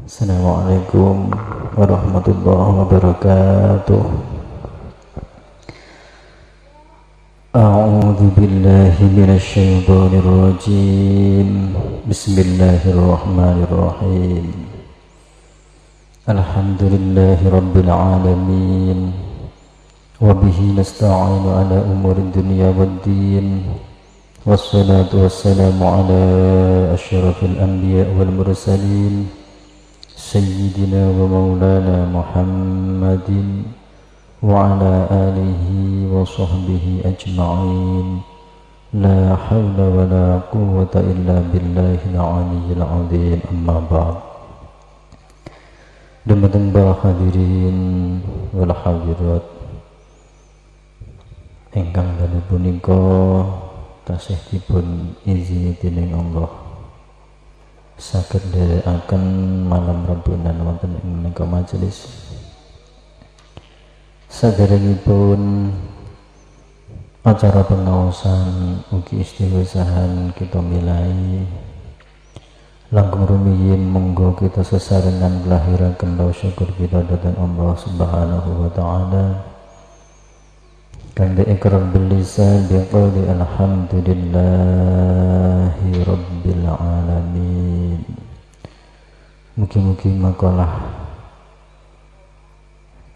Assalamualaikum warahmatullahi wabarakatuh أعوذ بالله من الشيطان الرجيم بسم الله الرحمن الرحيم الحمد لله رب العالمين وبه نستعين على أمور الدنيا والدين والصلاة والسلام على أشرف الأنبياء والمرسلين سيدنا ومولانا محمد وعلى آله وصحبه أجمعين. لا حول ولا قوة إلا بالله العلي العظيم. أما بعد. دمتم برا حاضرين والحاضرات إن كان لنبنكو تسهدبن إذن الله sakit akan malam rembulan wonten ing menika majelis. Saderengipun acara pengawasan ugi istiwasahan kita milai. Langkung rumiyin monggo kita sesarengan lahiraken syukur kita datang Allah Subhanahu wa taala kangge ikrar bil lisan biqauli alhamdulillahi rabbil alamin. Mugi-mugi makalah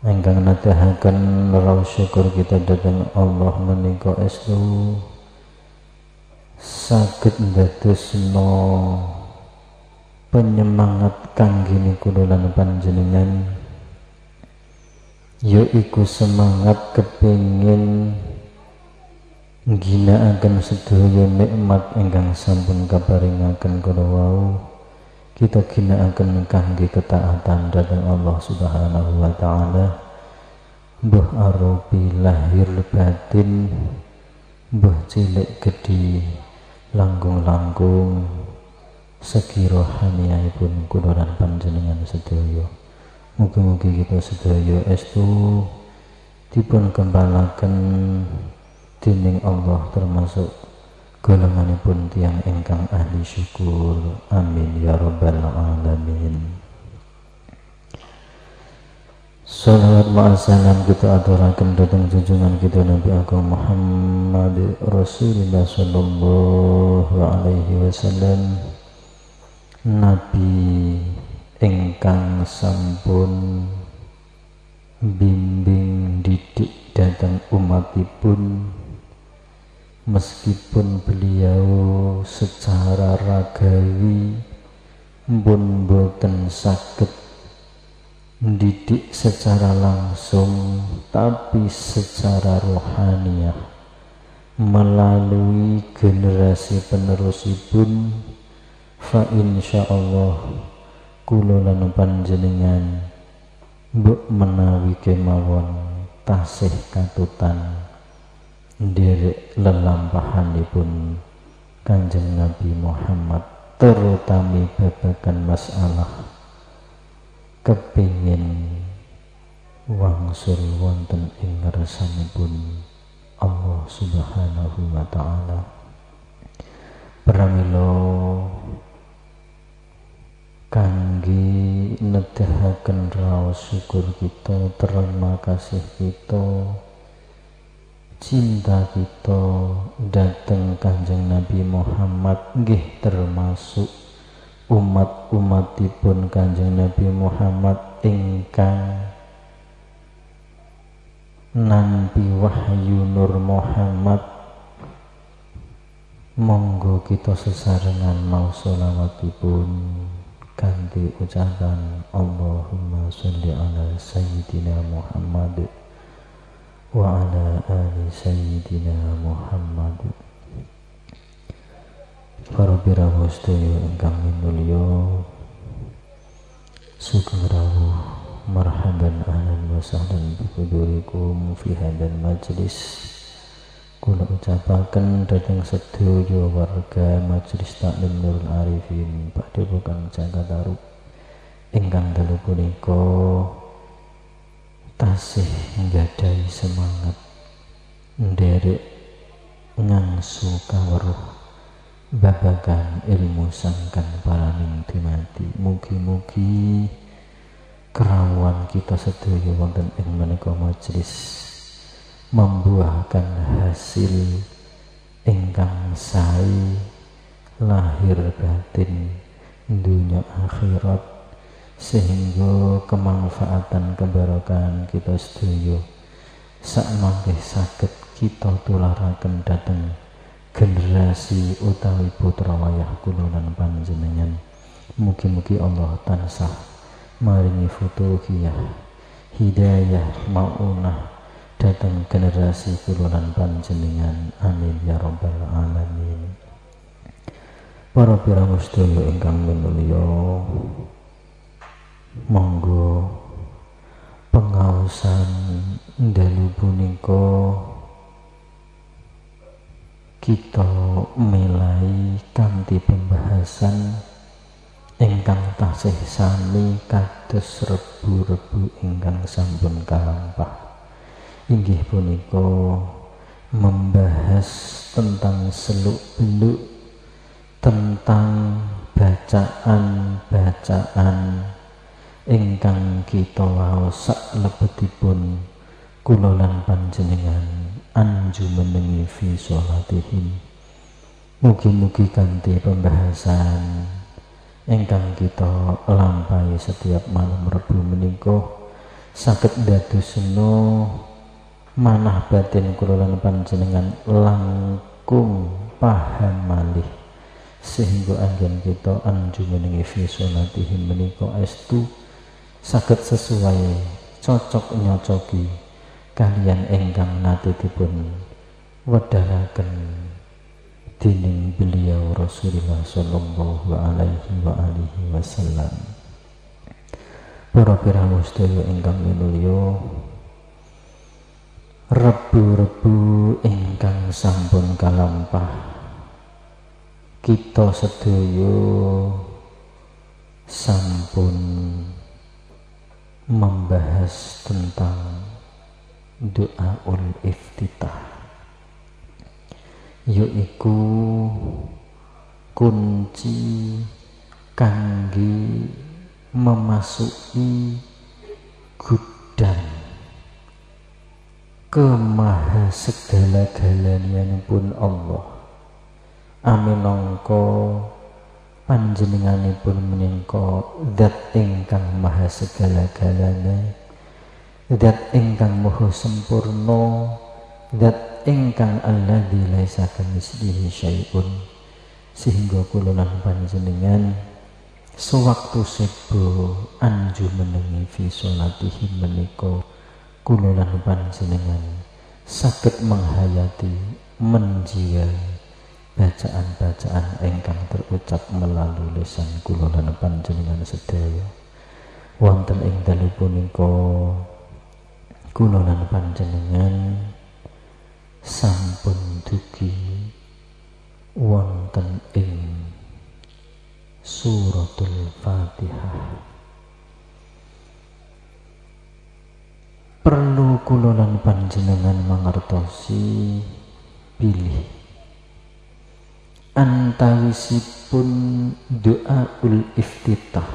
engkang nadahaken raw syukur kita datang Allah menika estu saged ndadosno penyemangat kangge niku lan panjenengan yaiku semangat kepingin ginakaken sedaya nikmat ingkang sampun kaparingaken kula wau. Kita ginakaken kangge ketaatan dhateng Allah Subhanahu wa taala. Mbuh arupi lahir batin mbuh cilik gedhi langkung-langkung segi rohaniaipun kula lan panjenengan sedaya Mugi-mugi kita sedaya estu dipun kembalaken dening Allah termasuk golonganipun tiang ingkang ahli syukur. Amin ya rabbal alamin. Salawat wa salam kita aturaken dhateng junjungan kita Nabi Agung Muhammad Rasulullah sallallahu alaihi wasallam Nabi ingkang sampun bimbing didik datang umatipun meskipun beliau secara ragawi pun boten sakit didik secara langsung tapi secara rohaniah. Melalui generasi penerusipun fa insyaallah kula lan panjenengan mbok menawi kemawon tasih katutan nderek lelampahanipun Kanjeng Nabi Muhammad terutami babagan masalah kepingin wangsul wonten ing ngarsanipun Allah Subhanahu wa taala. Pramila kangge nedahaken raos syukur kita terima kasih kita cinta kita dateng kanjeng Nabi Muhammad. Nggih termasuk umat-umatipun kanjeng Nabi Muhammad ingkang nampi wahyu Nur Muhammad. Monggo kita sesarengan mau sholawatipun ganti ucapan Allahumma sholli ala sayyidina Muhammad wa ala ali sayyidina Muhammad. Para pirawu sedaya ingkang minulya sugeng rawuh marhaban ahlan wa sahlan bi fi hadzal majlis kula ucapaken dhateng sedaya warga Majelis Taklim Nurul Arifin Padepokan Jakarta ingkang dalu punika tasih nggadahi semangat nderek ngangsu kaweruh babagan ilmu sangkan paraning dimati mugi-mugi kerawan kita sedaya wonten ing menika majelis membuahkan hasil ingkang sae lahir batin dunia akhirat sehingga kemanfaatan kebarokan kita sedaya sak mangke saged kita tularaken dateng generasi utawi putra wayah kula lan panjenengan. Mugi-mugi Allah tansah maringi futuhiyah hidayah maunah datang generasi lan panjenengan. Amin ya rabbal alamin. Para pirang sedaya ingkang minulya monggo pengawasan dalu punika kita mulai kanthi pembahasan ingkang tasih sami kados rebu-rebu ingkang sampun kalampah inggih punika membahas tentang seluk-beluk tentang bacaan-bacaan ingkang kita waos lebetipun kula lan panjenengan anju menengi fi sholatihim mugi-mugi ganti pembahasan ingkang kita lampahi setiap malam rebu menika saged dadosna manah batin kula lan panjenengan langkung paham malih. Sehingga anggen kita anju menengi fi sholatihim menika estu saged sesuai cocok nyocoki. Kalian engkang nate dipun wedalaken dining beliau Rasulullah sallallahu alaihi wa wasallam. Para piramu sedaya ingkang minulya rebu-rebu ingkang sampun kalampah. Kita sedaya sampun membahas tentang doa ul iftitah yaitu kunci kangge memasuki gudang ke maha segala galanya pun Allah aminongko panjenenganipun menika zat ingkang maha segala-galane zat ingkang maha sempurna zat ingkang alladzi laisa kamitslihi syai'un. Sehingga kula lan panjenengan sewaktu sebo anju menengi fi salatihim menika kula lan panjenengan saged menghayati menjiwai bacaan-bacaan engkang terucap melalui lisan kula lan panjenengan sedaya. Wonten ing dalu punika kula lan panjenengan sampun dugi wonten ing suratul Fatihah perlu kula lan panjenengan mangertosi pilih. Antawisipun doaul iftitah.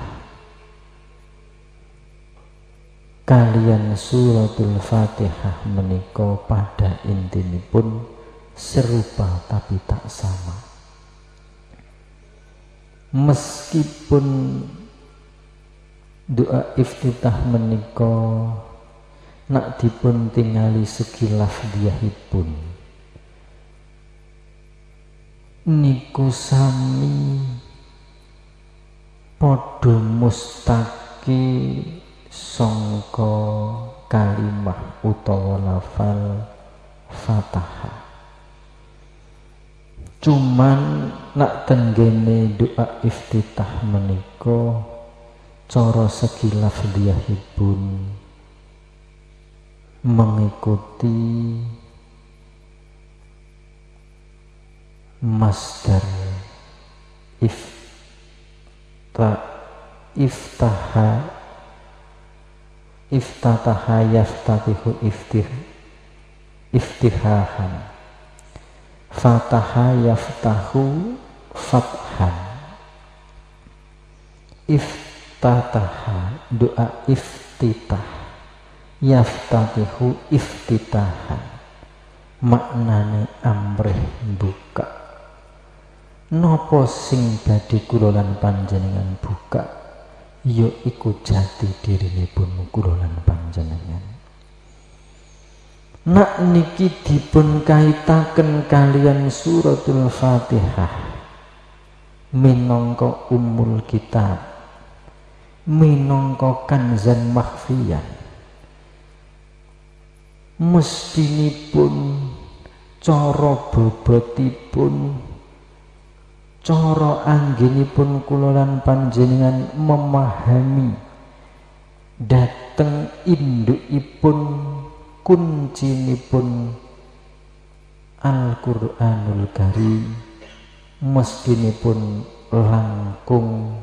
Kalian suratul fatihah menika pada intinipun serupa tapi tak sama. Meskipun doa iftitah menika nak dipun tingali sekilaf diahipun niku sami padha mustaki sangka kalimah utawa lafal Fatahah cuman nak tenggene doa iftitah menika cara sekilaf diahipun mengikuti masdar ifta iftaha iftataha yaftatihu iftir iftihahan. Fataha yaftahu fathan. If iftataha doa iftitah yaftatihu iftitahan maknane amrih buka. Nopo sing badhe kula lan panjenengan buka ya iku jati dirinipun kula lan panjenengan. Nak niki dipun kaitaken kalian suratul Fatihah. Minangka umul kitab. Minangka kanzan makhfiyan mestinipun cara bobotipun cara anggenipun kula lan panjenengan memahami dateng indukipun kuncinipun Al-Qur'anul Karim mestinipun langkung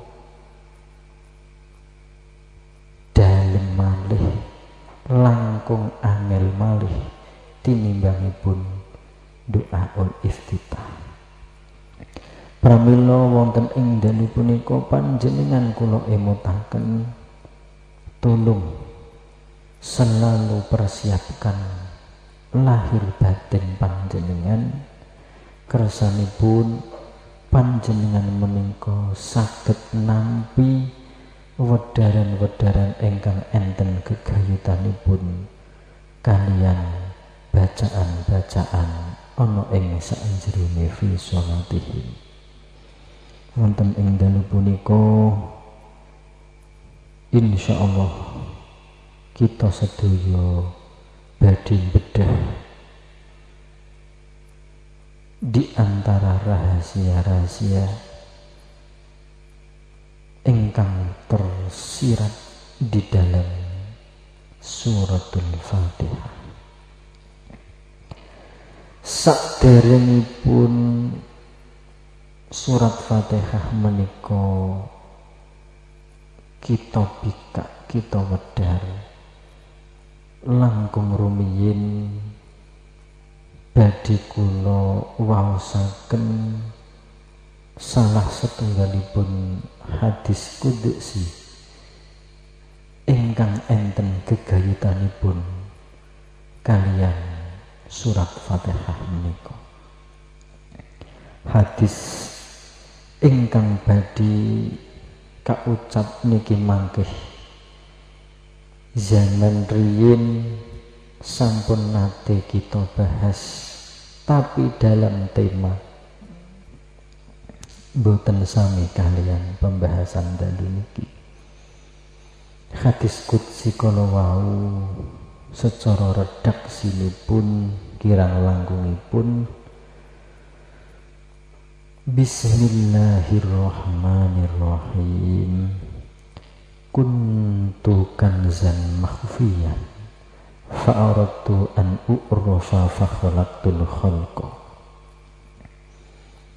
dalem malih langkung angel malih tinimbangipun doa ul iftitah. Pramila wonten ing dalu punika panjenengan kula emutaken tulung selalu persiapkan lahir batin panjenengan. Kersanipun panjenengan menika saged nampi wedaran-wedaran ingkang enten gegayutanipun kalian bacaan-bacaan ana ing saenjerone fi salatihim wonten ing dalu punika insyaallah kita sedaya badhe bedah di antara rahasia-rahasia ingkang tersirat di dalam suratul Fatihah. pun surat Fatihah menika kita bika kita wedar langkung rumiyin badhe kula salah setunggalipun hadis kudusi ingkang enten gegayutanipun kalian surat Fatihah menika. Hadis ingkang badi kaucap niki mangkeh. Zaman riyin sampun nate kita bahas tapi dalam tema boten sami kalian pembahasan dalu niki. Hadis kutsi kala wau secara redaksipun kirang langkungipun Bismillahirrahmanirrahim. Kuntu kanzan makhfiyan Fa'aradtu an u'rafa fa khalaqtul khalqa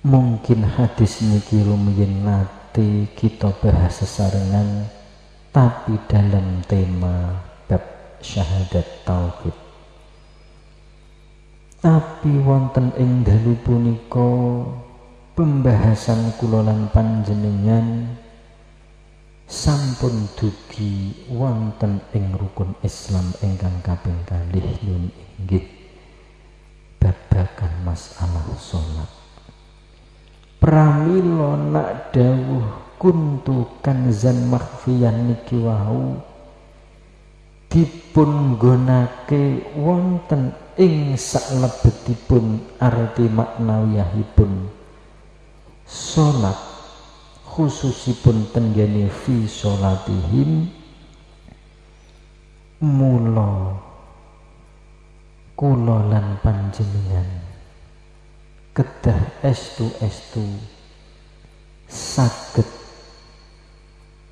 mungkin hadis niki rumiyin nate kita bahas sesarengan tapi dalam tema bab syahadat tauhid. Tapi wonten ing dalu punika pembahasan kula lan panjenengan sampun dugi wonten ing rukun Islam ingkang kaping kalih nun inggih babagan masalah salat pramila nak dawuh kuntu kanzan makhfiyan niki wau. Dipun gonake wonten ing saklebetipun arti maknawiyahipun. Salat khususipun tenggene fi salatihim mula kula lan panjenengan kedah estu-estu saged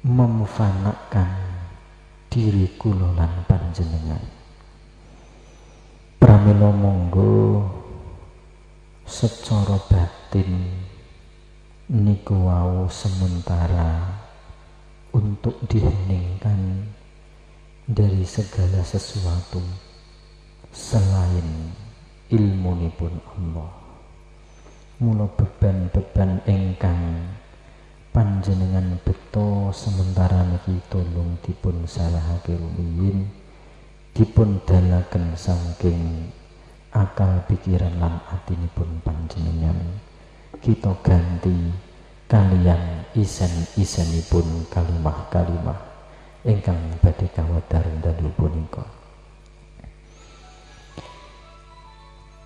memfanakan diri kula lan panjenengan. Pramila monggo secara batin niku wau sementara untuk diheningkan dari segala sesuatu selain ilmu pun Allah mula beban-beban ingkang panjenengan beto sementara niki tolong dipun salahake rumiyin dipun dalaken saking akal pikiran lan atinipun panjenengan. Kita ganti kalian isen-isenipun kalimah-kalimah ingkang badhe kawadar dalu punika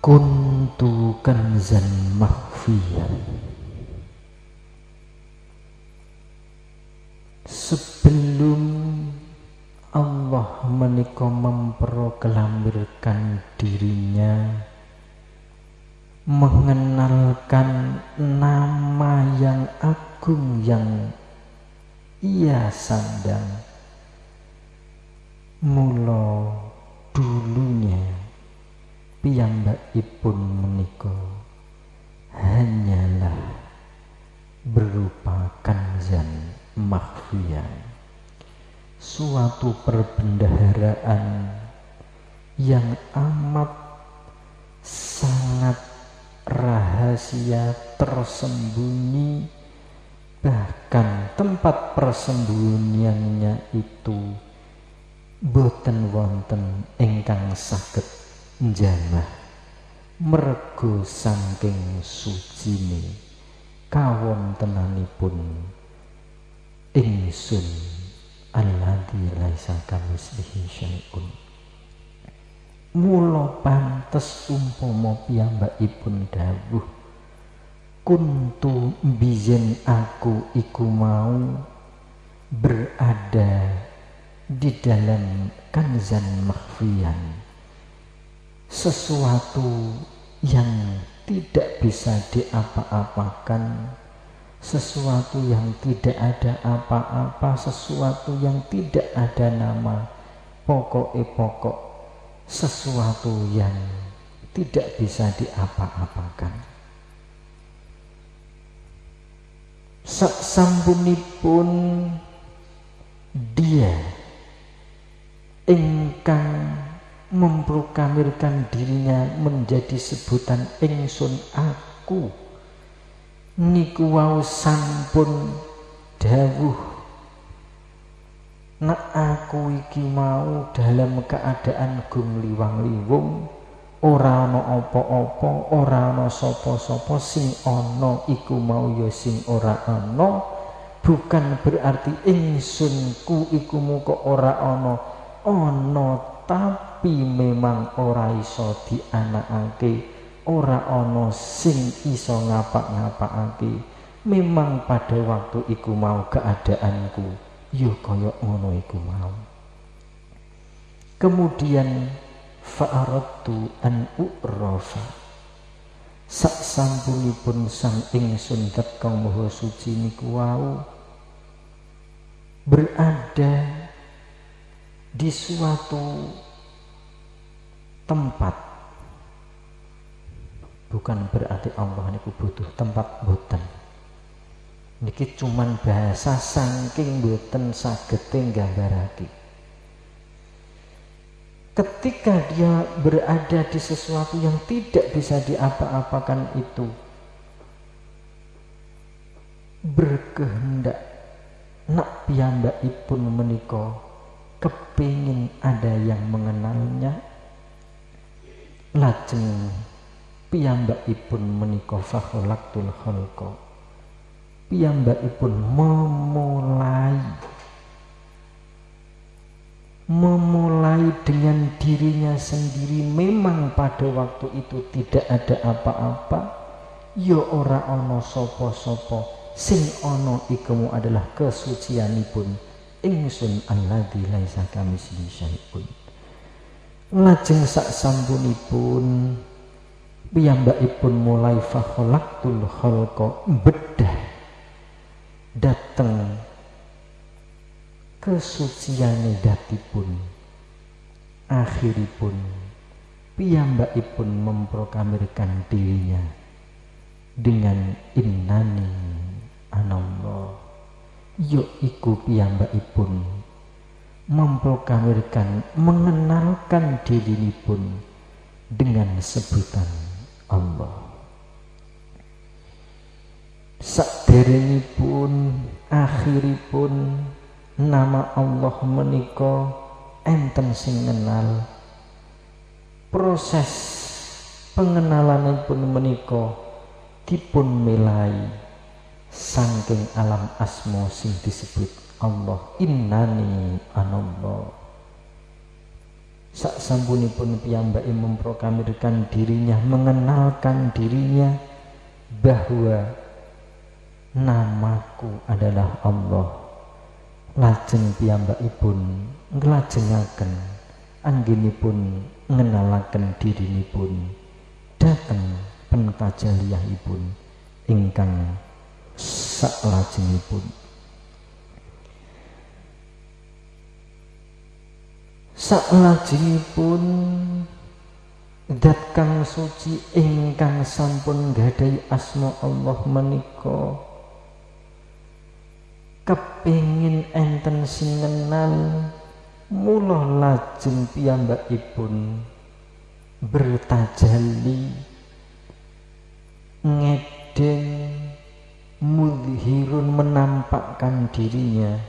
kuntu kanzan mahfiyan sebelum Allah menika memproklamir,kan dirinya mengenalkan nama yang agung yang ia sandang mulo dulunya piyambakipun menika hanyalah berupa kanzan makhfiyan suatu perbendaharaan yang amat sangat rahasia tersembunyi bahkan tempat persembunyiannya itu boten wonten ingkang saged njamah. Mergo saking sucine kawontenanipun ingsun alladzi laisa kamislihi syai'un. Mula pantes umpama piyambakipun dawuh kuntu bijen aku iku mau berada di dalam kanzan makhfiyan sesuatu yang tidak bisa diapa-apakan sesuatu yang tidak ada apa-apa, sesuatu yang tidak ada nama, pokok e pokok, sesuatu yang tidak bisa diapa-apakan. pun dia ingkang memproklamirkan dirinya menjadi sebutan ingsun aku. Niku wau sampun dawuh. Nek aku iki mau dalam keadaan gung liwang liwung ora ana apa-apa ora ana sapa-sapa sing ana iku mau ya sing ora ana. Bukan berarti ingsunku iku muka ora ana ana tapi memang ora iso dianakake ora ana sing iso ngapak-ngapakake. Memang pada waktu iku mau keadaanku ya kaya ngono iku mau. Kemudian fa'aradtu an u'rafa. Sak sampunipun sang ingsun kang maha suci niku wau berada di suatu tempat. Bukan berarti Allah niku butuh tempat boten niki cuman bahasa saking boten sagete nggambarake. Ketika dia berada di sesuatu yang tidak bisa diapa-apakan itu berkehendak nak piyambakipun menika kepingin ada yang mengenalnya lajeng piyambakipun menika fakhalaqtul khalqa. Piyambakipun memulai memulai dengan dirinya sendiri. Memang pada waktu itu tidak ada apa-apa. Ya ora ana sapa-sapa. Sing ana iku adalah kesucianipun. Ingsun alladzi laisa kamitsli syai'un lajeng sak sampunipun piyambakipun mulai fakhalaqtul khalqa bedah dateng kesuciane datipun akhiripun piyambakipun memproklamirkan dirinya dengan innani anallah yuk iku piyambakipun memproklamirkan mengenalkan pun dengan sebutan Allah. Pun akhiripun nama Allah menika enten sing kenal proses pengenalanipun menika dipun milai saking alam asmo sing disebut Allah innani anallah sak sampunipun piyambake memproklamirkan dirinya mengenalkan dirinya bahwa namaku adalah Allah. Lajeng piyambakipun nglajengaken anggenipun ngenalaken dirinipun dateng pentajaliyahipun ingkang saklajengipun saklajengipun Dat kang suci ingkang sampun gadai asma Allah menika. Kepingin enten sing ngenal mula lajeng piyambakipun bertajalli ngedeng mudhirun menampakkan dirinya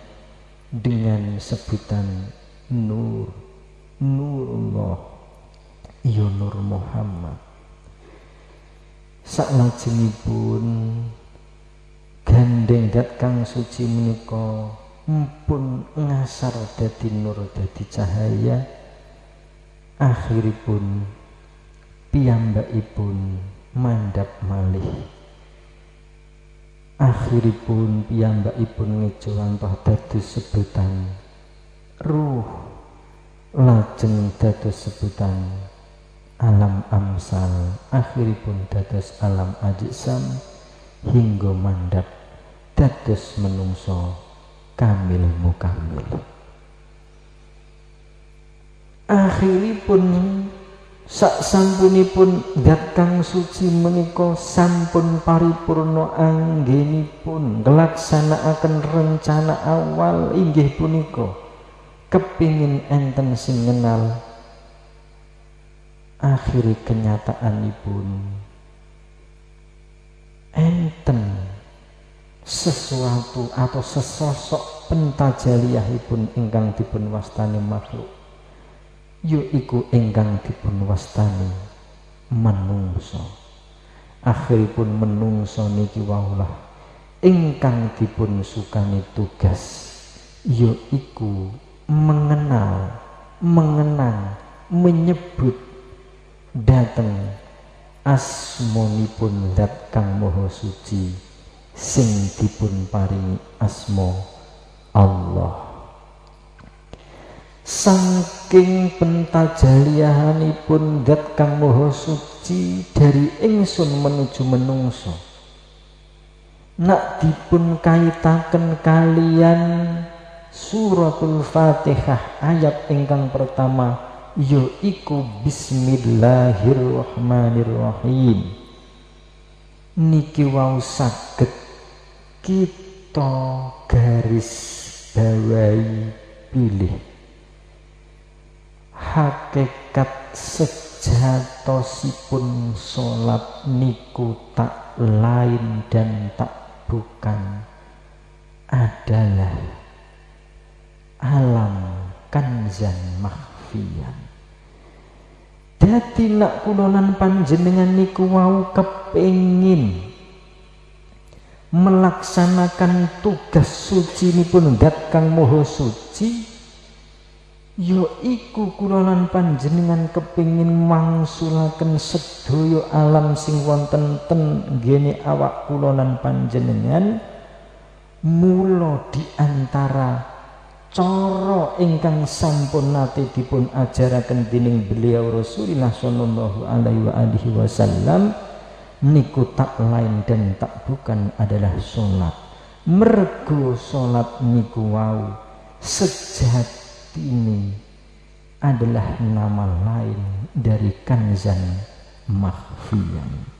dengan sebutan nur. Nurullah. Ya nur Muhammad. Saklajengipun gandeng dat kang suci menika pun ngasar dadi nur dadi cahaya. Akhiripun piyambakipun mandap malih. Akhiripun piyambakipun ngejolantoh dados sebutan ruh lajeng dados sebutan alam amsal akhiripun dados alam ajisam hingga mandap dados menungso kamil mukamil. Akhiripun sak sampunipun kang suci menika sampun paripurna anggenipun nglaksanakaken rencana awal inggih punika kepingin enten sing ngenal akhiri kenyataanipun enten sesuatu atau sesosok pentajaliyahipun ingkang dipun wastani makhluk yaiku ingkang dipun wastani manungsa. Akhiripun menungso niki waulah ingkang dipun sukani tugas yaiku mengenal mengenang menyebut dateng asmonipun zat kang moho suci sing dipun paringi asmo Allah. Saking pentajaliahanipun dat kang moho suci dari ingsun menuju menungso nak dipun kaitaken kalian suratul fatihah ayat ingkang pertama yaiku bismillahirrahmanirrahim. Niki wau saged kita garis bawahi pilih. Hakikat sejatosipun sholat niku tak lain dan tak bukan adalah alam kanzan mahfiyan dadi nak kulonan panjenengan niku wau kepengin melaksanakan tugas suci nipun dat kang moho suci Yo iku kulonan panjenengan kepingin mangsulaken sedaya alam sing wonten ten gene awak kulonan panjenengan mulo di antara cara ingkang sampun nate dipun ajaraken dening beliau Rasulullah sallallahu alaihi wa alihi wasallam niku tak lain dan tak bukan adalah salat mergo salat niku wau sejati ini adalah nama lain dari kanzan makhfiyan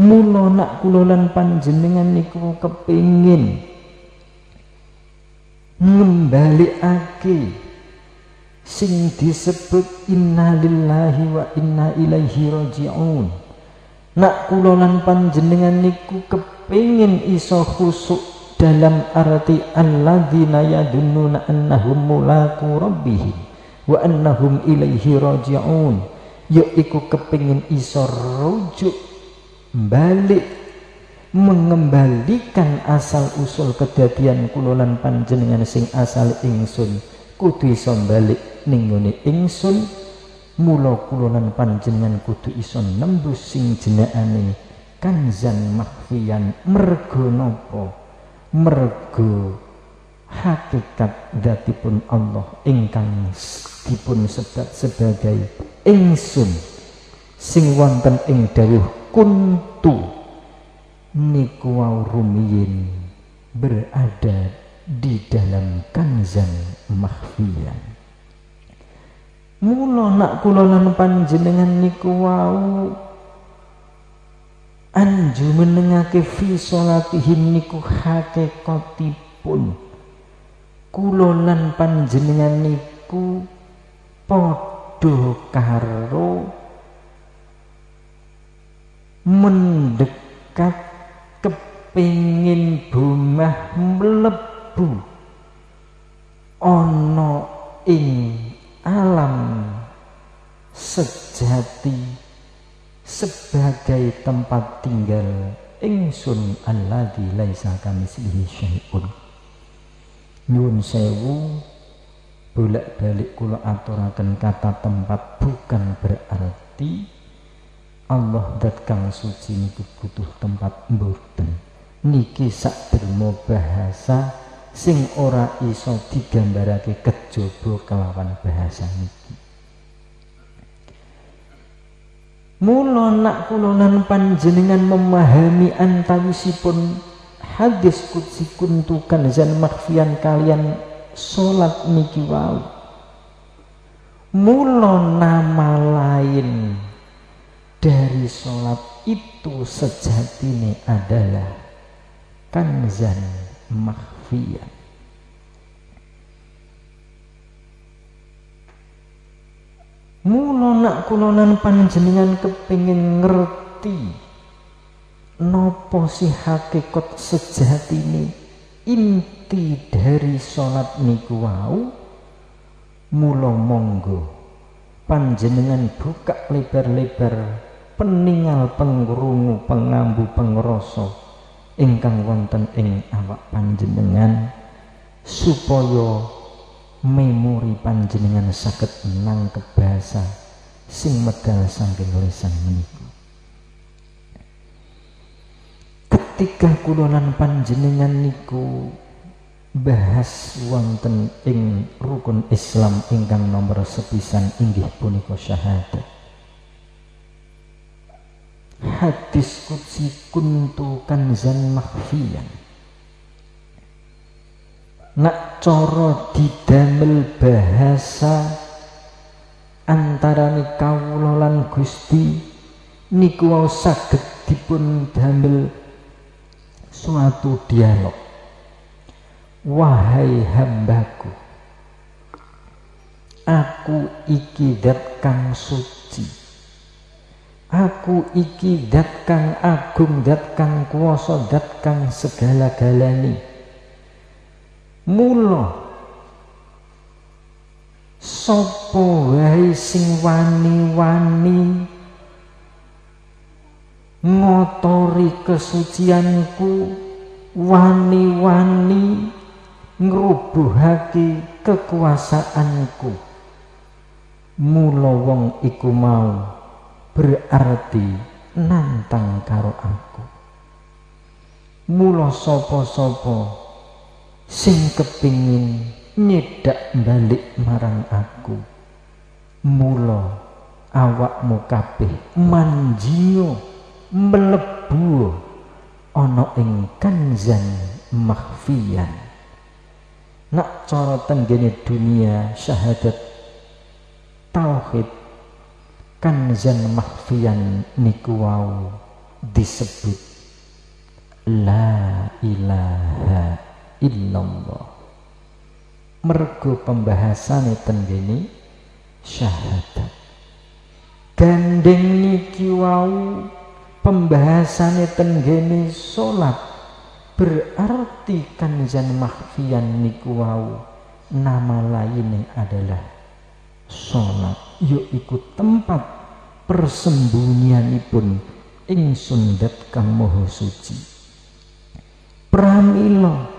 mula nak kulolan panjenengan niku kepingin ngembaliake. Sing disebut innalillahi wa inna ilaihi raji'un. Nak kulolan panjenengan niku kepingin iso khusuk dalam arti alladzina yadunnuna annahum mulaku rabbihim wa annahum ilaihi raji'un. Yaiku kepingin iso rujuk balik mengembalikan asal usul kedadian kulolan panjenengan sing asal ingsun. Kudu iso balik ning ingsun mula kulolan panjenengan kudu iso nembus sing jenengane kanzan makhfiyan mergo napa? Mergo hakikat datipun Allah ingkang dipun sebat sebagai ingsun. Sing wonten ing dawuh kuntu niku wau rumiyin berada di dalam kanzan makhfiyan mula nak kula lan panjenengan niku wau anju menengake fi salatihim niku hakikatipun. Kula panjenengan niku padha karo mendekat kepingin bumah mlebu ana ing alam sejati sebagai tempat tinggal ingsun alladzi laisa kamitslihi syai'un. Nyuwun sewu bolak-balik kula aturaken kata tempat bukan berarti Allah dat kang suci niku butuh tempat mboten niki sak dermo bahasa sing ora iso digambarake kejaba kelawan bahasa niki. Mula nak kula lan panjenengan memahami antawisipun hadis kutsi kuntukan zan makfian kalian salat niki wau. Mula nama lain dari salat itu sejatine adalah kanzan makhfiyan Mula nak kulonan panjenengan kepingin ngerti nopo si hakikat sejatine inti dari salat niku wau mula monggo panjenengan buka lebar-lebar peningal pengrungu pengambu pengrasa ingkang wonten ing awak panjenengan supaya memori panjenengan saged nangkep bahasa sing medal saking lisan menika. Ketika kulonan panjenengan niku bahas wonten ing rukun Islam ingkang nomor sepisan inggih punika syahadat hadis kutsi kuntu kanzan makhfiyan nak coro didamel bahasa antarane kawula Gusti niku wau saged dipun damel suatu dialog. Wahai hambaku aku iki dat kang suci aku iki dat kang agung dat kang kuasa dat kang segala galani mula sopo wae sing wani-wani ngotori kesucianku wani-wani ngrubuhake kekuasaanku? Mula wong iku mau berarti nantang karo aku. Mula sapa-sapa sing kepingin nyedak balik marang aku. Mula awakmu kabeh manjio melebu ana ing kanzan makhfiyan nak cara tenggene dunia syahadat tauhid kanzan makhfiyan niku disebut la ilaha illallah. Mergo pembahasan tenggene syahadat. Gandeng niki wau pembahasannya tenggene salat berarti kanzan makhfian niku nama lainnya adalah sholat yaitu tempat persembunyianipun ingsun dat kang moho suci. Pramila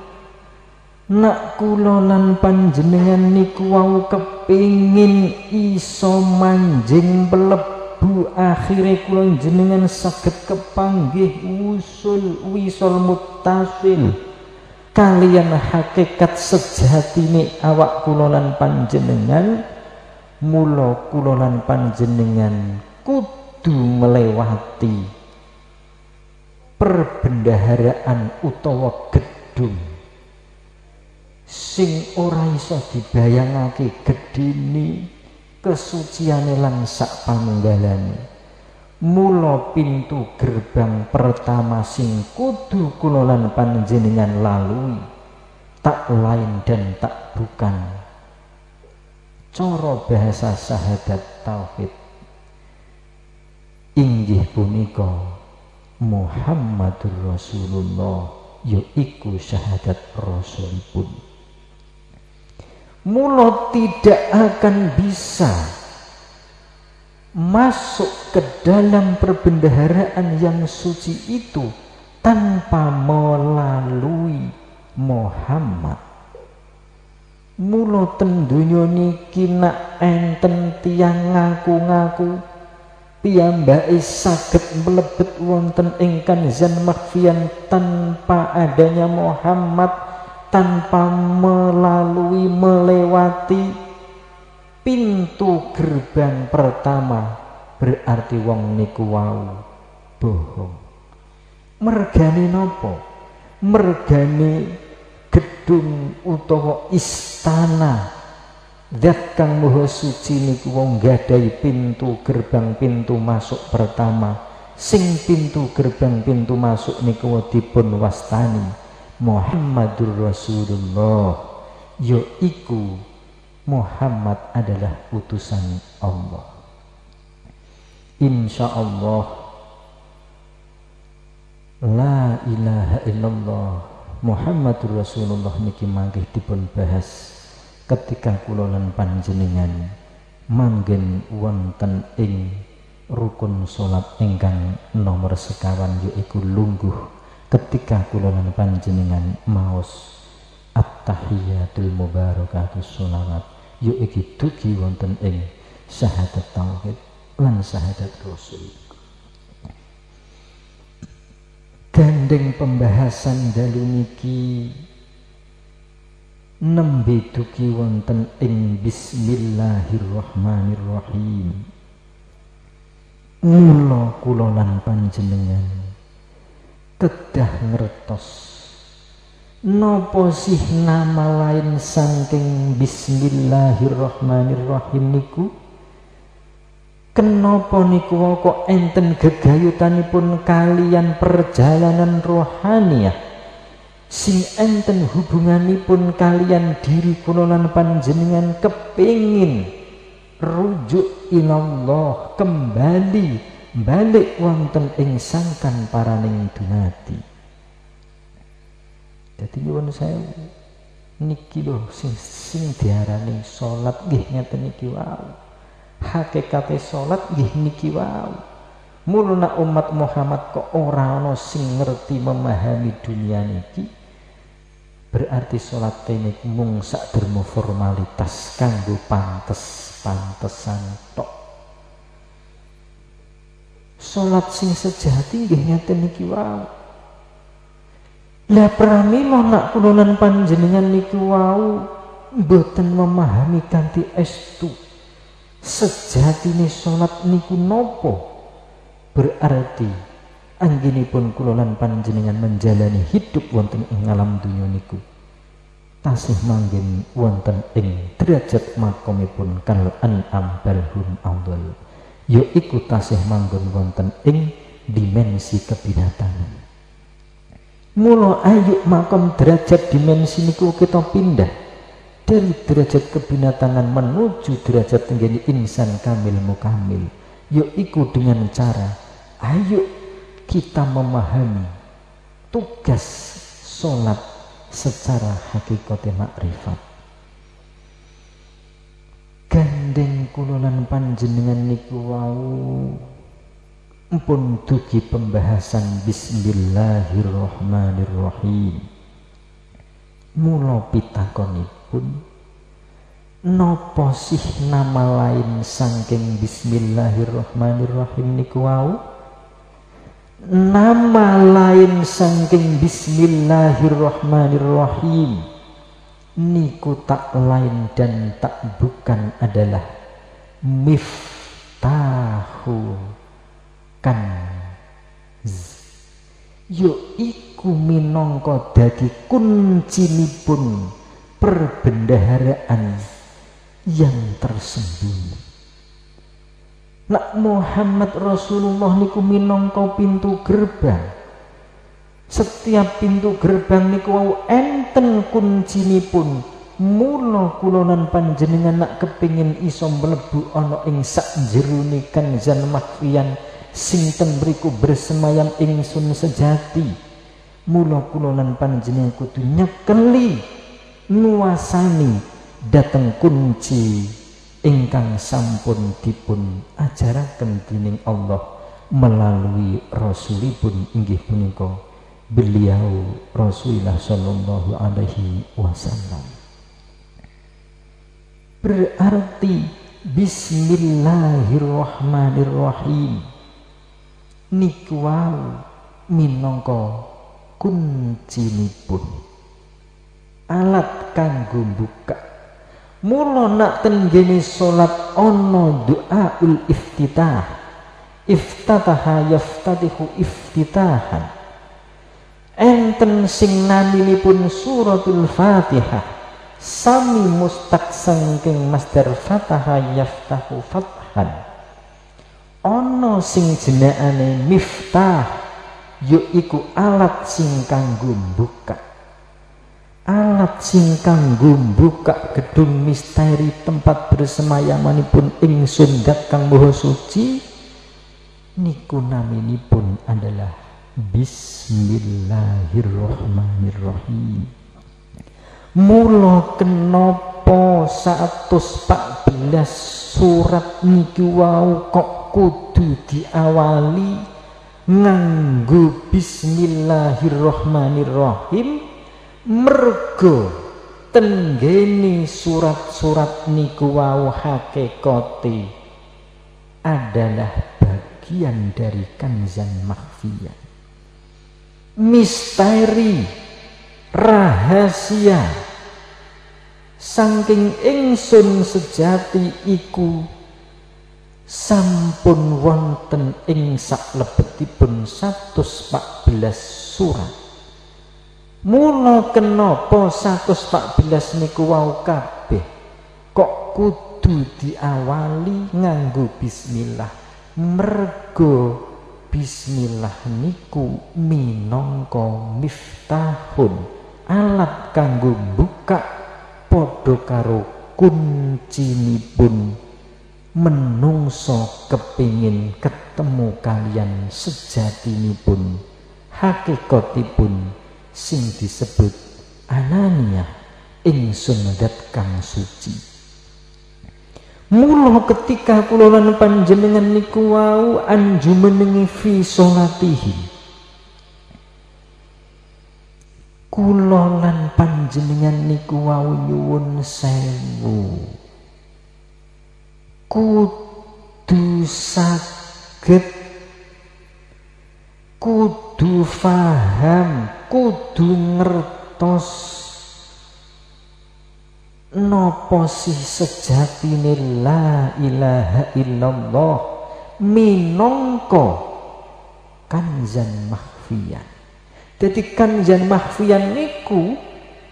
nak kula lan panjenengan niku wau kepingin iso manjing pelebu akhire kula jenengan saged kepanggih usul wisol mutasil. Kalian hakikat sejatine awak kulolan panjenengan mulo kulolan panjenengan kudu melewati perbendaharaan utawa gedung. Sing ora iso dibayangake gedene kesuciane lan sak panunggalane Mula pintu gerbang pertama sing kudu kula lan panjenengan lalui tak lain dan tak bukan cara bahasa syahadat tauhid inggih punika Muhammadur Rasulullah yaiku syahadat rasulipun. Mula tidak akan bisa masuk ke dalam perbendaharaan yang suci itu tanpa melalui Muhammad mulo tendunya niki nak enten tiang ngaku-ngaku. Piyambake saged mlebet wonten ing kanzan makhfian tanpa adanya Muhammad tanpa melalui melewati pintu gerbang pertama berarti wong niku wau bohong. Mergane nopo mergane gedung utawa istana. Zat kang moho suci niku wong gadai pintu gerbang pintu masuk pertama. Sing pintu gerbang pintu masuk niku dipun wastani Muhammadur Rasulullah. Yo iku Muhammad adalah utusan Allah. Insya Allah La ilaha illallah Muhammadur Rasulullah niki manggih dipun bahas ketika kulolan panjenengan manggen wonten ing rukun salat ingkang nomor sekawan yaiku lungguh ketika kulolan panjenengan maos at-tahiyatul mubarakatus sholawat yuk iki dugi wonten ing syahadat tauhid lan syahadat rasul gandeng pembahasan dalu niki. Nembe dugi wonten ing bismillahirrahmanirrahim. Mula kula lan panjenengan kedah ngertos Nopo sih nama lain saking Bismillahirrahmanirrahim niku Kenapa niku kok enten gegayutanipun kalian perjalanan rohani ya sing enten hubunganipun kalian diri kulolan panjenengan kepingin rujuk ilallah kembali balik wonten ing sangkan paraning dunati jadi nyuwun saya niki lho sing sing diarani salat nggih ngeten niki wau hakikate salat nggih niki wau. Muluna umat Muhammad kok ora ana sing ngerti memahami dunia niki? Berarti salat ini mung sak dermo formalitas kanggo pantes pantesan tok. Salat sing sejati nggih ngeten niki wau. Lah pramila nak kulonan panjenengan niku wau mboten memahami kanthi estu sejatine salat niku nopo? Berarti anggenipun kulonan panjenengan menjalani hidup wonten ing alam dunya niku. Tasih manggen wonten ing derajat makomipun kal an'am balhum awdal yaiku tasih manggon wonten ing dimensi kebinatangan Mula ayo makam derajat dimensi niku kita pindah dari derajat kebinatangan menuju derajat tenggini insan kamil mukamil. Yaiku dengan cara ayo kita memahami tugas sholat secara hakikate makrifat. Gandeng kulolan panjenengan niku wau. Pun dugi pembahasan Bismillahirrahmanirrahim mula pitakonipun nopo sih nama lain sangking Bismillahirrahmanirrahim niku wau? Nama lain sangking Bismillahirrahmanirrahim niku tak lain dan tak bukan adalah miftahu kan yo iku minangka dadi kuncinipun perbendaharaan yang tersembunyi. Nak Muhammad Rasulullah niku minangka pintu gerbang. Setiap pintu gerbang niku wau enten kuncinipun. Mula kulonan panjenengan nak kepingin iso mlebu ana ing sak jerone kanjan makfian sing ten mriku bersemayam ingsun sejati. Mula kula lan panjenengan kudu nyekeli nuwasani dateng kunci ingkang sampun dipun ajaraken dening Allah melalui rasulipun inggih punika. Beliau Rasulullah sallallahu alaihi wasallam. Berarti Bismillahirrahmanirrahim. Niku wau minangka kuncinipun alat kanggo buka mula nak tenggene salat ana doaul iftitah. Iftataha yaftatihu iftitahan. Enten sing naminipun suratul fatihah. Sami mustaq sangking masdar fataha yaftahu fathan. Ana sing jenengane miftah yaiku alat sing kanggo buka sing kanggo buka gedung misteri tempat bersemayamanipun ingsun dat kang maha suci niku naminipun adalah Bismillahirrahmanirrahim mula kenapa 114 surat niki wau kok kudu diawali nganggo bismillahirrahmanirrahim mergo tenggene surat-surat niku wau hakikate adalah bagian dari kanzan makhfiyah misteri rahasia saking ingsun sejati iku sampun wonten ing saklebetipun 114 surat mula kenapa 114 niku wau kabeh? Kok kudu diawali nganggo bismillah? Mergo bismillah niku minangka miftahun. Alat kanggo buka padha karo kuncinipun. Menungso kepingin ketemu kalian sejatinipun. Hakikatipun sing disebut anania ingsun dat kang suci. Mula ketika kula lan panjenengan niku wau anjumenengi fi salatihi kula lan panjenengan niku wau nyuwun sewu. Kudu saged kudu faham kudu ngertos nopo sih sejatine la ilaha illallah minangka kanjan mahfiyan jadi kanjan mahfiyan niku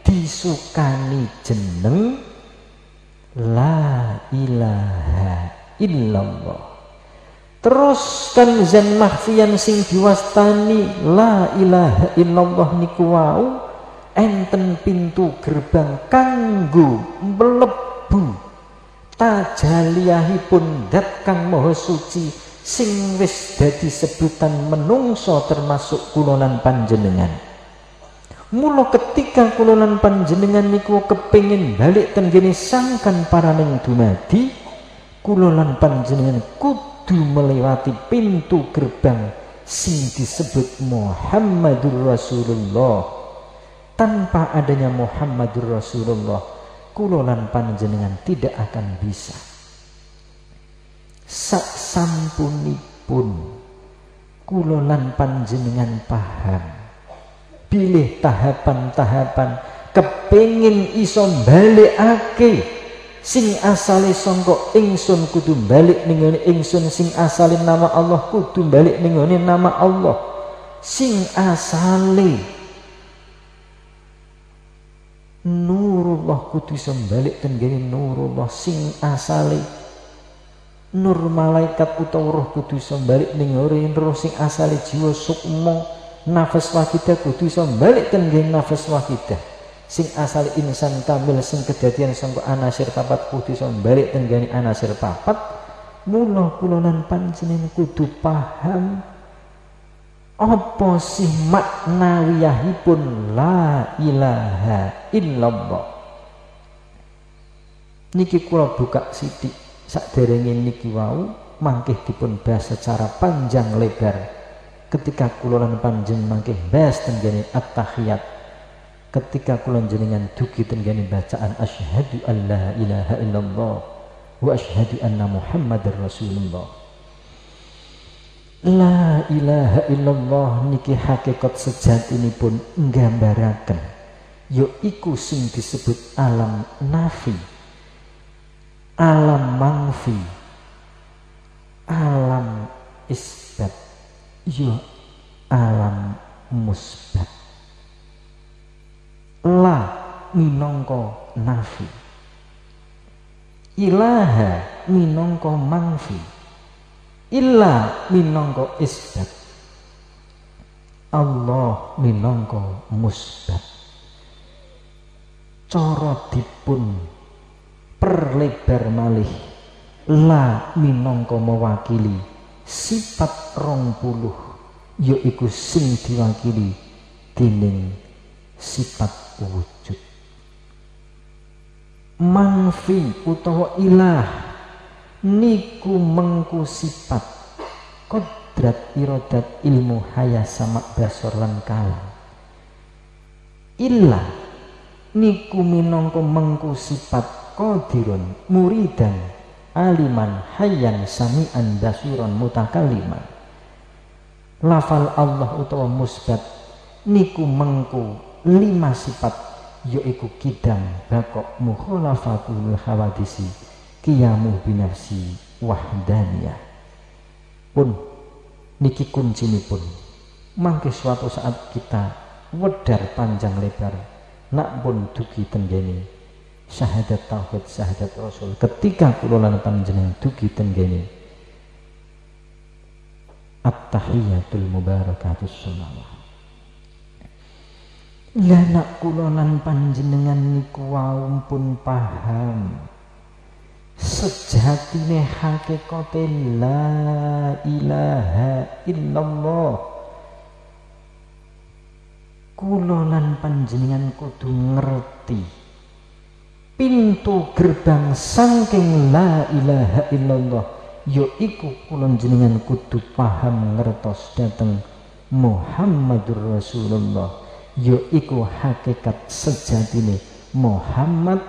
disukani jeneng La ilaha illallah Terus kan zan mahfian sing diwastani La ilaha illallah niku wau Enten pintu gerbang kanggo melebu Tajaliyahipun dat kang moho suci Sing wis dadi sebutan menungso termasuk kulonan panjenengan. Mula ketika kula lan panjenengan niku kepengin balik ten gene sangkan paraning dumadi, kula lan panjenengan kudu melewati pintu gerbang sing disebut Muhammadur Rasulullah. Tanpa adanya Muhammadur Rasulullah, kula lan panjenengan tidak akan bisa. Sak sampunipun kula lan panjenengan paham pilih tahapan-tahapan kepingin iso balikake sing asale sangka ingsun kudu balik ning ingsun sing asale nama Allah kudu balik ning nama Allah. Sing asale nurullah kudu iso balik tenggene nurullah. Sing asale nur malaikat utawa roh kudu iso balik ning roh sing asale jiwa sukma nafas wakidah kudu iso balik nggih nafas wakidah sing asal insan kamil sing kedadian sangka anasir papat kudu iso balik tenggane anasir papat. Mula kula lan panjenengan kudu paham apa sih maknawiyahipun la ilaha illallah. Niki kula buka sithik saderenge niki wau mangkih dipun bahas secara panjang lebar. Ketika kulolan panjang mangke bes tenggani at-tahiyat ketika kulon jenengan duki tenggani bacaan asyhadu an la ilaha illallah wa asyhadu anna muhammadar rasulullah. La ilaha illallah niki hakikat sejati ini pun nggambaraken. Yo iku sing disebut alam nafi alam mangfi alam isbat ya alam musbat la minangka nafi. Ilaha minangka mangfi. Illa minangka isbat. Allah minangka musbat. Cara dipun perlebar malih la minangka mewakili sifat rong puluh yaiku sing diwakili dening sifat wujud. Mangfi utawa ilah niku mengku sifat kodrat irodat ilmu haya sama basor lan kalam. Ilah niku minangka mengku sifat qadirun muridan aliman hayyan sami'an basiran mutakaliman. Lafal Allah utawa musbat niku mengku lima sifat yaiku kidam bakok mukhalafatul hawadisi kiyamu binafsi wahdaniyah. Pun niki pun mangke suatu saat kita wedar panjang lebar nak pun dugi tenggeni syahadat tauhid syahadat rasul. Ketika kula lan panjenengan dugi tenggene. At-tahiyatul mubarakatus sholawat lah nak kula lan panjenengan niku wau pun paham. Sejatine hakikate la ilaha illallah. Kula lan panjenengan kudu ngerti. Pintu gerbang saking la ilaha illallah iku kulon jenengan kudu paham ngertos dateng Muhammadur Rasulullah iku hakikat sejatine Muhammad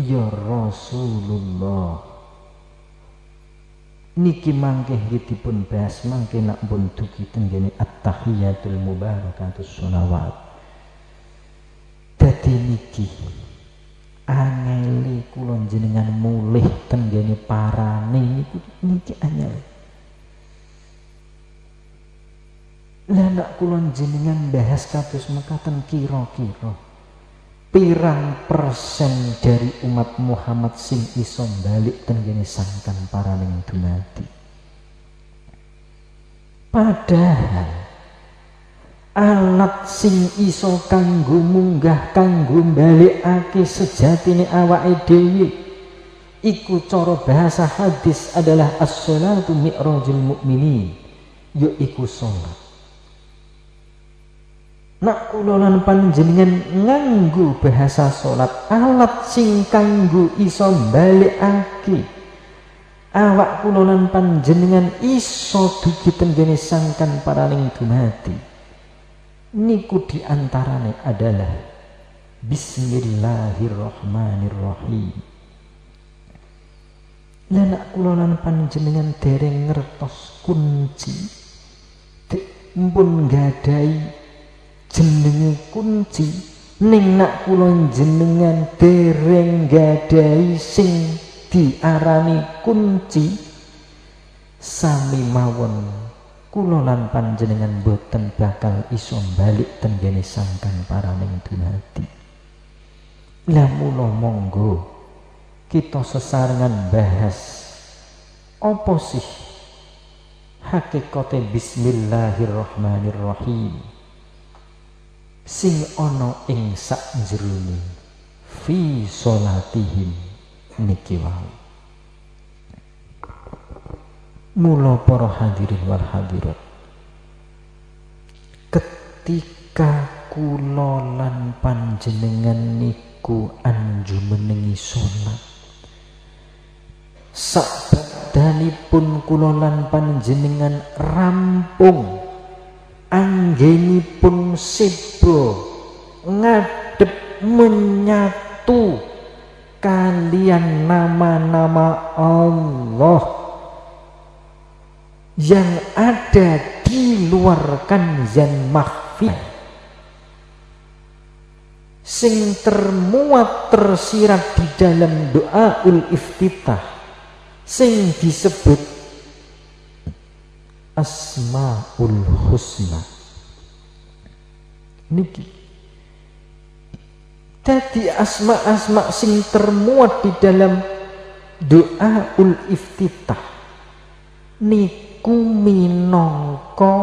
ya Rasulullah. Niki mangke dipun bahas mangke nak pun dugi tenggene at-tahiyatul mubarakatus sholawat dadi niki angeli kulon jenengan mulih tenggene parane. Niku niki anyel nak kulon jenengan bahas kados mekaten kira-kira pirang persen dari umat Muhammad sing iso balik tenggene sangkan paraning dumadi? Padahal alat sing iso kanggo munggah kanggo sejati sejatine awake dhewe iku cara bahasa hadis adalah as-salatu mi'rajul mukminin yaiku salat nak kula lan panjenengan nganggo bahasa salat alat sing kanggo iso balekake awak kula lan panjenengan iso dugi tenggene sangkan paraning dumati niku diantarane adalah Bismillahirrahmanirrahim. Lan kula lan panjenengan dereng ngertos kunci mpun gadai jenenge kunci. Ning nak kula jenengan dereng gadai sing diarani kunci. Sami mawon kula lan panjenengan boten bakal iso balik tenggene sangkan paraning dumati lah mula monggo kita sesarengan bahas apa sih hakikate bismillahirrahmanirrahim sing ana ing sakjroning fi salatihim niki wau. Mula para hadirin wal hadirat ketika kula lan panjenengan niku anjumenengi salat sakbadanipun kula lan panjenengan rampung anggenipun sibo ngadep menyatu kalian nama-nama Allah yang ada di luar kanzan mahfi. Sing termuat tersirat di dalam doa ul iftitah sing disebut Asmaul Husna. Niki. Tadi asma-asma sing termuat di dalam doa ul iftitah. Niku minangka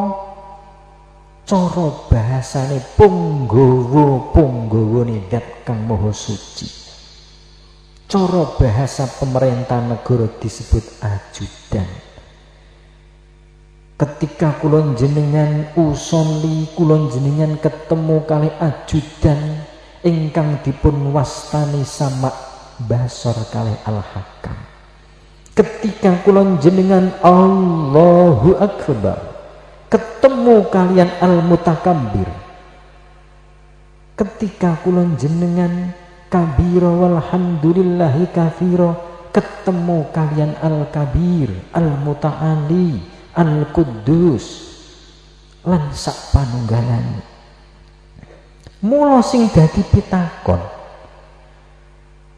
cara bahasane punggawa punggawane zat kang maha suci. Cara bahasa pemerintah negara disebut ajudan ketika kulon jenengan usoli kulon jenengan ketemu kali ajudan ingkang dipun wastani sama basor kali al hakam ketika kulon jenengan Allahu Akbar ketemu kalian al mutakambir ketika kulon jenengan kabiro walhamdulillahi kafiro ketemu kalian al kabir al mutaali Al-Quddus lan sak panunggalan. Mula sing dadi pitakon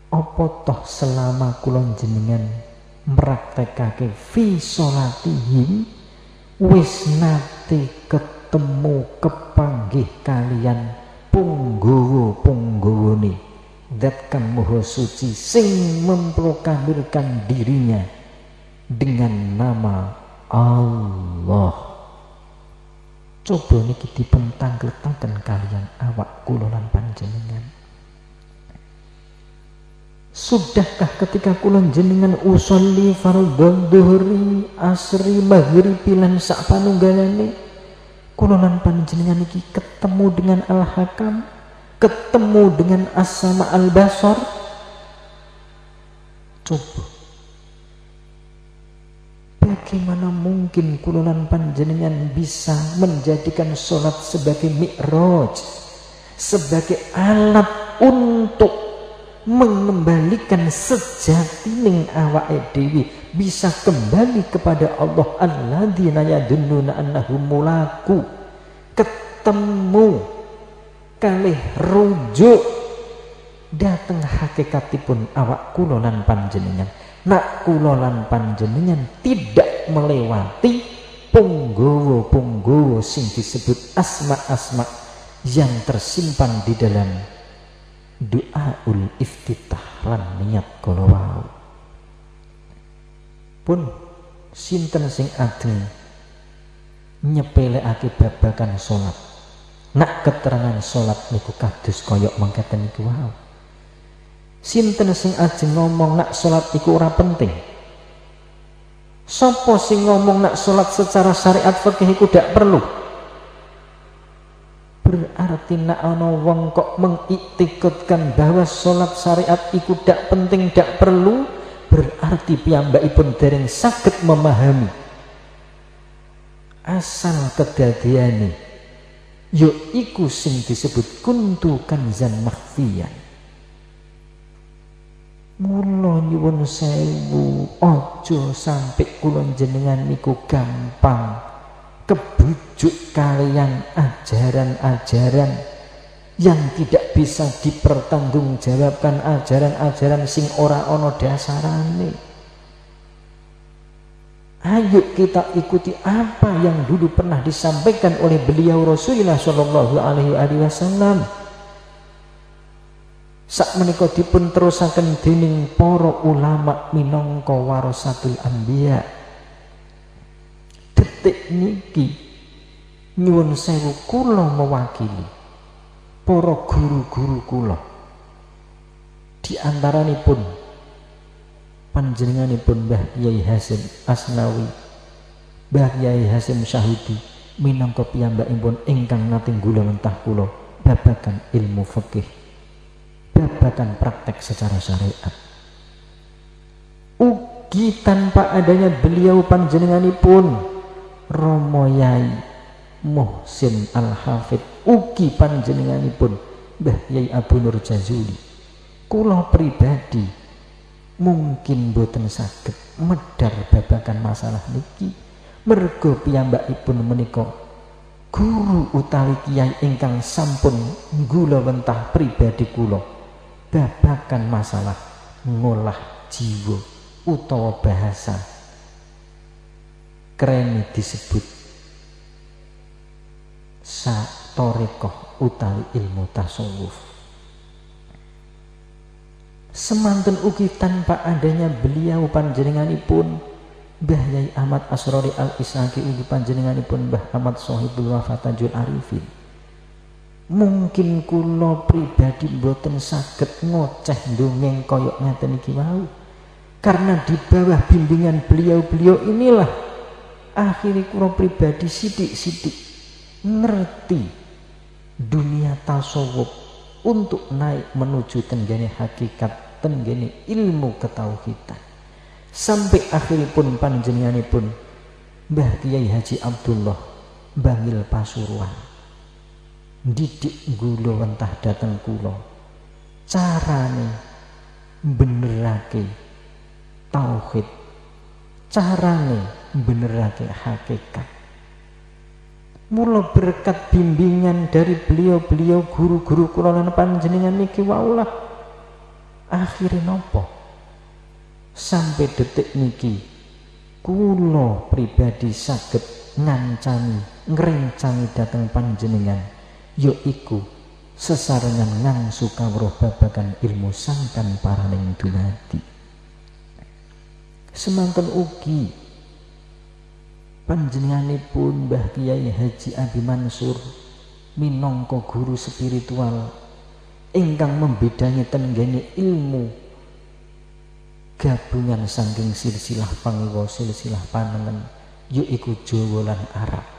apa toh selama kulon jenengan meraktekake fi salatihim wis nate ketemu kepanggih kalian punggawa nih dat kang moho suci sing memproklamirkan dirinya dengan nama Allah. Coba niki dipentang kletaken kalian awak kula lan panjenengan. Sudahkah ketika kulon jenengan usolli fardhu dhuhri asri maghrib lan sak panunggalane kula lan panjenengan iki ketemu dengan al-hakam ketemu dengan as-sama al-basar? Coba Bagaimana mungkin kululan panjenengan bisa menjadikan sholat sebagai mi'raj, sebagai alat untuk mengembalikan sejatining awak dewi bisa kembali kepada Allah alladzina yadunnuna annahum mulaku. Ketemu kalih rujuk. Datang hakikatipun awak kulonan panjenengan nak kulolan panjenengan tidak melewati punggowo-punggowo sing disebut asma-asma yang tersimpan di dalam doaul iftitah lan niat kala pun sinten sing adeng nyepelekake babakan salat? Nak keterangan salat niku kados koyok mangketen niku wau Sinten sing ajeng ngomong nak sholat iku ora penting? Sopo sing ngomong nak sholat secara syariat fikih iku tidak perlu? Berarti nak ana wong kok mengiktikadkan bahwa sholat syariat iku dak penting dak perlu berarti piyambakipun dereng sakit memahami asal kedadiane yo iku sing disebut kuntu kanzan makhfiyan Mula nyuwun sewu ojo sampai kulon jenengan niku gampang kebujuk kalian ajaran-ajaran yang tidak bisa dipertanggungjawabkan ajaran-ajaran sing ora ono dasarane. Ayo kita ikuti apa yang dulu pernah disampaikan oleh beliau Rasulullah Shallallahu Alaihi Wasallam. Sak menika dipun terusaken dening para ulama minangka warasatul anbiya. Detik niki nyuwun sewu kula mewakili para guru-guru kula di antaranipun panjenenganipun Mbah Yai Hasim Asnawi Mbah Yai Hasim Syahudi minangka piyambakipun ingkang nate gula mentah kula babagan ilmu fikih babagan praktek secara syariat. Ugi tanpa adanya beliau panjenenganipun Romo Yai Muhsin Al-Hafid ugi panjenenganipun Mbah Yai Abu Nur Jazuli. Kula pribadi mungkin boten saged medar babakan masalah niki. Mergo piyambakipun menika guru utawi kiai ingkang sampun gula wentah pribadi kula babakan masalah ngolah jiwa utawa bahasa. Keren disebut satorikoh utawi ilmu tasawuf. Semanten ugi tanpa adanya beliau panjenenganipun Mbah Yai Ahmad Asrori Al Isaki ugi panjenenganipun Mbah Ahmad Sohibul Wafatajul Arifin mungkin kulo pribadi boten saged ngoceh dongeng koyok ngeten iki wau. Karena di bawah bimbingan beliau-beliau inilah akhirnya kulo pribadi sidik-sidik ngerti dunia tasawuf untuk naik menuju tenggene hakikat tenggene ilmu ketauhidan. Sampai akhiripun panjenenganipun Mbah Kiai Haji Abdullah Bangil Pasuruan didik gula wentah dateng kula. Carane benerake tauhid. Carane benerake hakikat. Mula berkat bimbingan dari beliau-beliau guru-guru kula lan panjenengan niki waulah. Akhirnya nopo sampai detik niki kula pribadi saged ngancani ngrencani dateng panjenengan yaiku sesarengan ngangsu kawruh babagan ilmu sangkan paraning dumadi. Semanten ugi panjenenganipun Mbah Kiai Haji Abi Mansur minangka guru spiritual ingkang membedangi tenggene ilmu gabungan saking silsilah pangiwa silsilah panengen yaiku Jawa lan Arab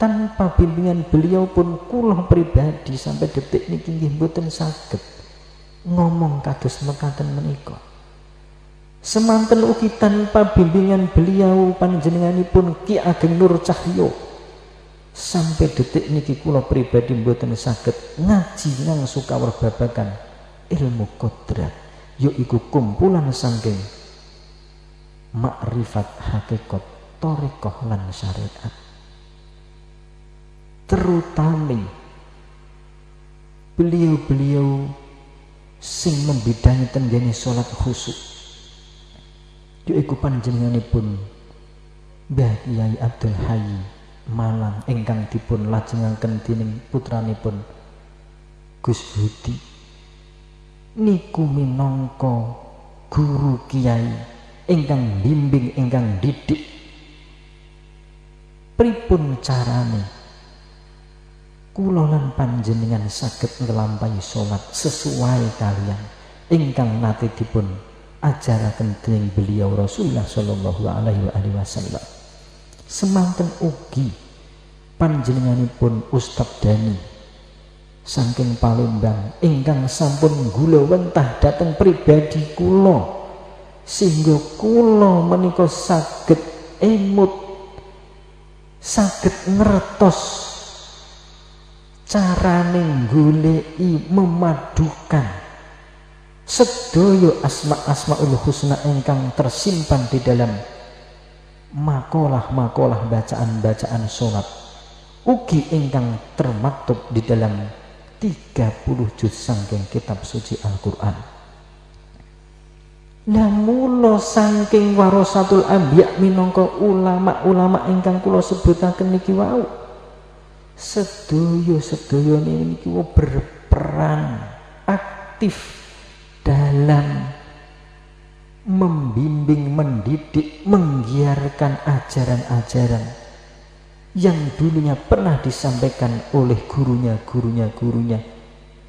tanpa bimbingan beliau pun kula pribadi sampai detik niki nggih mboten saged ngomong kados mekaten menika Semanten ugi tanpa bimbingan beliau panjenenganipun Ki Ageng Nur Cahyo. Sampai detik niki kula pribadi mboten saged ngaji nang sukawur babakan ilmu kodrat yaiku kumpulan sanggeng makrifat hakikat torikoh lan syariat terutama beliau-beliau sing membidangi tenggene sholat khusus yaiku panjenenganipun Mbah Kiai Abdul Hayy Malang ingkang dipun lajengaken dening putranipun Gus Budi. Niku minangka guru kiai ingkang bimbing ingkang didik. Pripun carane kula lan panjenengan saged nglampahi salat sesuai kalian ingkang nate dipun ajaraken dening beliau Rasulullah sallallahu alaihi wasallam. Semanten ugi panjenenganipun Ustadz Dani saking Palembang ingkang sampun gula wentah dateng pribadi kula sehingga kula menika saged emut saged ngertos carane goleki memadukan sedaya asma-asmaul husna ingkang tersimpan di dalam makalah-makalah bacaan-bacaan salat ugi ingkang termaktub di dalam 30 juz saking kitab suci Al-Qur'an. Lah mula saking warasatul anbiya minangka ulama-ulama ingkang kula sebutaken niki wau. Sedaya-sedaya niki berperan aktif dalam membimbing, mendidik, menggiarkan ajaran-ajaran yang dulunya pernah disampaikan oleh gurunya, gurunya, gurunya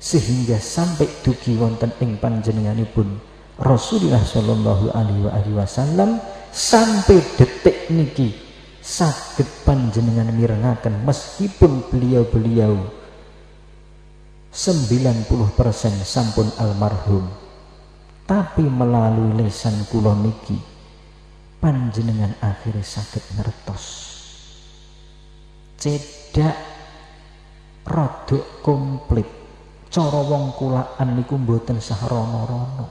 sehingga sampai dugi wonten ing panjenenganipun Rasulullah Shallallahu alaihi wasallam. Sampai detik niki sakit panjenengan mirengaken meskipun beliau-beliau 90% sampun almarhum. Tapi melalui lesan kula niki panjenengan akhirnya sakit ngertos. Cedak rodok komplit. Cara wong kulaan niku mboten sah rono-rono.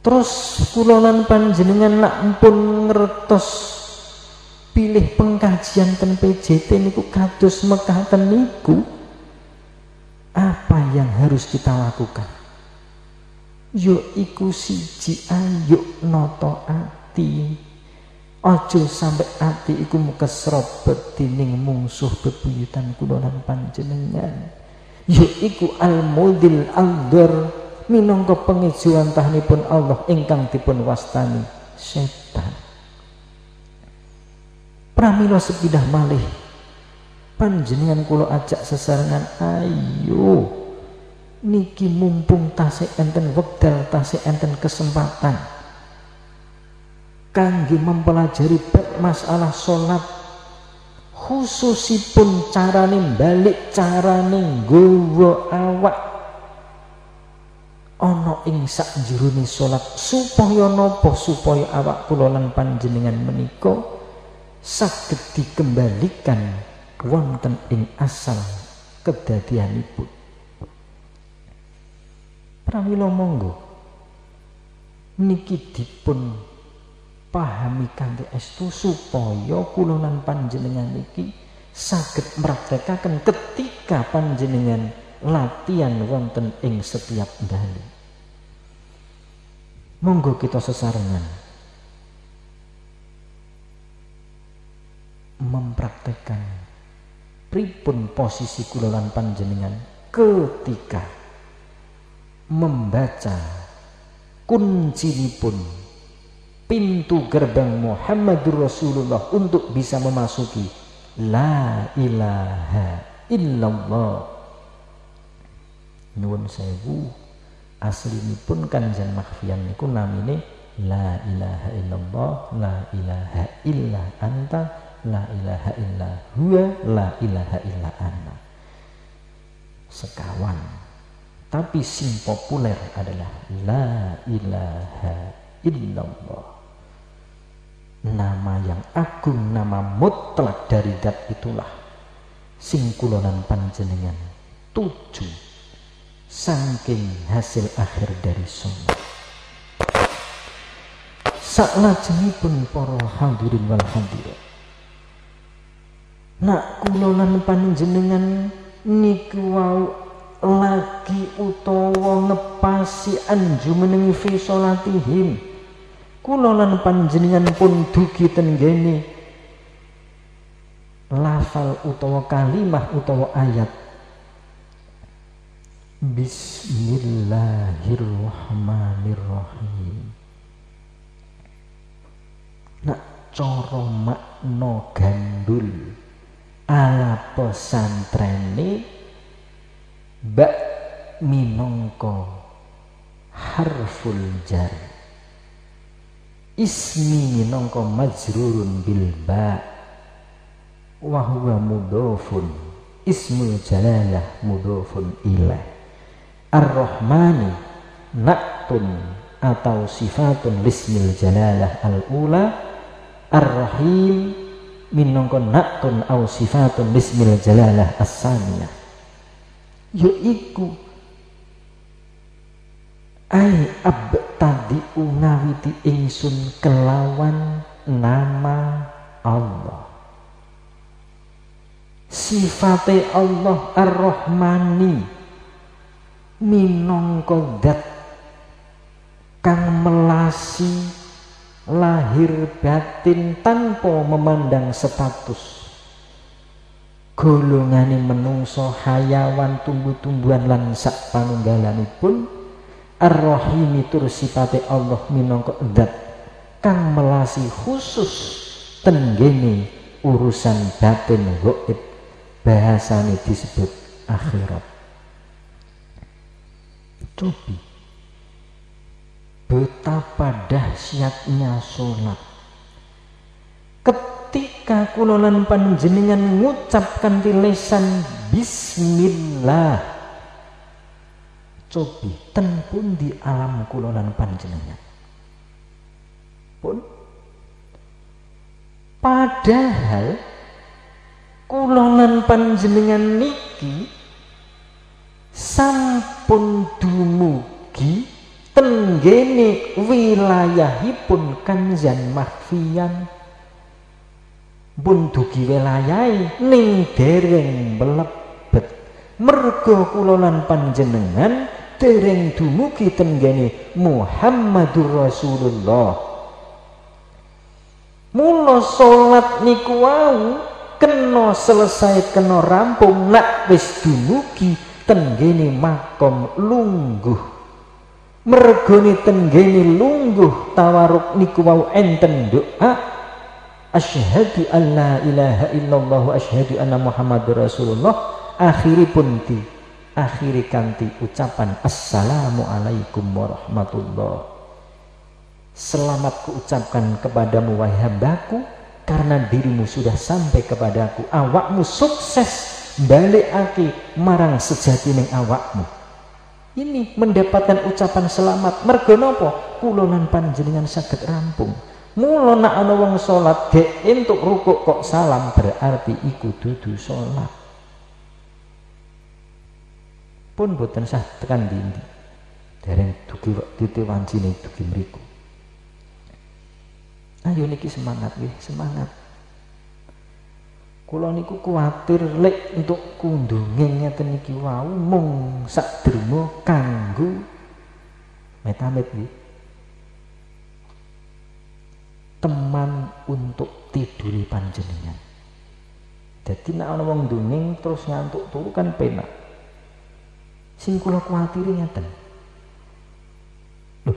Terus kula lan panjenengan nak pun ngertos pilih pengkajian ten PJT niku kados mekaten niku apa yang harus kita lakukan? Yo iku siji ayo noto ati. Aja sampai ati iku mukesrobet dening mungsuh bebuyutan kula panjenengan. Yo iku al mudil algar minangka pengijuan tahnipun Allah ingkang dipun wastani setan pramila sepidah malih. Panjenengan kula ajak sesarengan ayo niki mumpung tasik enten wekdal tasik enten kesempatan kangge mempelajari bab masalah sholat khususipun carane balik carane nggawa awak ana ing sakjroning salat supaya napa supaya awak kula lan panjenengan menika saged dikembalikan wonten ing asal kedadianipun. Pramila monggo. Niki dipun pahami kanthi estu supaya kula lan panjenengan niki saged mraktekaken ketika panjenengan latihan wonten ing setiap dalu. Monggo kita sesarengan mempraktekkan pripun posisi kula lan panjenengan ketika membaca kunci pun pintu gerbang Muhammadur Rasulullah untuk bisa memasuki la ilaha illallah. Nyuwun sewu aslinipun kanjeng makhfiyan niku namine la ilaha illallah la ilaha illa anta la ilaha illa huwa la ilaha illa ana sekawan tapi sing populer adalah La ilaha illallah. Nama yang agung, nama mutlak dari dat itulah sing kulonan panjenengan tujuh saking hasil akhir dari sholat. pun para hadirin wal hadirat. Nak kulonan panjenengan niku wau lagi utawa ngepasi anju menengi fi salatihim. Kula lan panjenengan pun dugi tenggene lafal utawa kalimah utawa ayat. Bismillahirrahmanirrahim. Nak cara makna gandul ala pesantrene ba minongko harful jar. Ismi minongko majrurun bil ba. Mudhafun. Ismul jalalah mudhofun ilaih ar-rahmani naktun atau sifatun lismil jalalah al-ula. Ar-rahim minangka naktun au sifatun lismil jalalah as-saniyah yaiku ai ab tadi ungawiti ingsun kelawan nama Allah. Sifate Allah Ar-Rahmani minangka kang melasi lahir batin tanpa memandang status. Golongane menungso hayawan tumbuh-tumbuhan lan sak panunggalanipun Ar-Rahim tur sifate Allah minangka zat kang melasi khusus tenggene urusan batin gaib bahasanya disebut akhirat. Cobi betapa dahsyatnya sholat ketika kulonan panjenengan mengucapkan di lesan bismillah cobi ten pun di alam kulonan panjenengan. Pun. Padahal kulonan panjenengan niki sampun dumugi tenggene wilayahipun kanjan mahfian pun dugi wilayahe ning dereng melebet mergo kulonan panjenengan dereng dumugi tenggene Muhammadur Rasulullah. Mula salat niku wau kena selesai kena rampung nak wis dumugi tenggene makom lungguh mergoni tenggene lungguh tawaruk niku wau enten doa asyhadu an la ilaha illallah wa asyhadu anna muhammadur rasulullah. Akhiri pun di akhiri kanti ucapan assalamu alaikum warahmatullah. Selamat kuucapkan kepadamu wahai hambaku karena dirimu sudah sampai kepadaku. Awakmu sukses balik aki marang sejati ning awakmu ini mendapatkan ucapan selamat. Mergo napa kulonan panjenengan saged rampung. Mula nak ana wong salat gek entuk rukuk kok salam berarti iku dudu salat. Pun boten sah tekan dindi dereng dugi waktu wancine dugi mriku. Ayo niki semangat nggih semangat kula niku kuwatir lek untuk kundunge ngeten niki wau mung sak derma kanggo metamit nggih teman untuk tiduri panjenengan. Jadi nek wong dongeng terus ngantuk turu kan penak. Sing kula kuwatiri ngeten.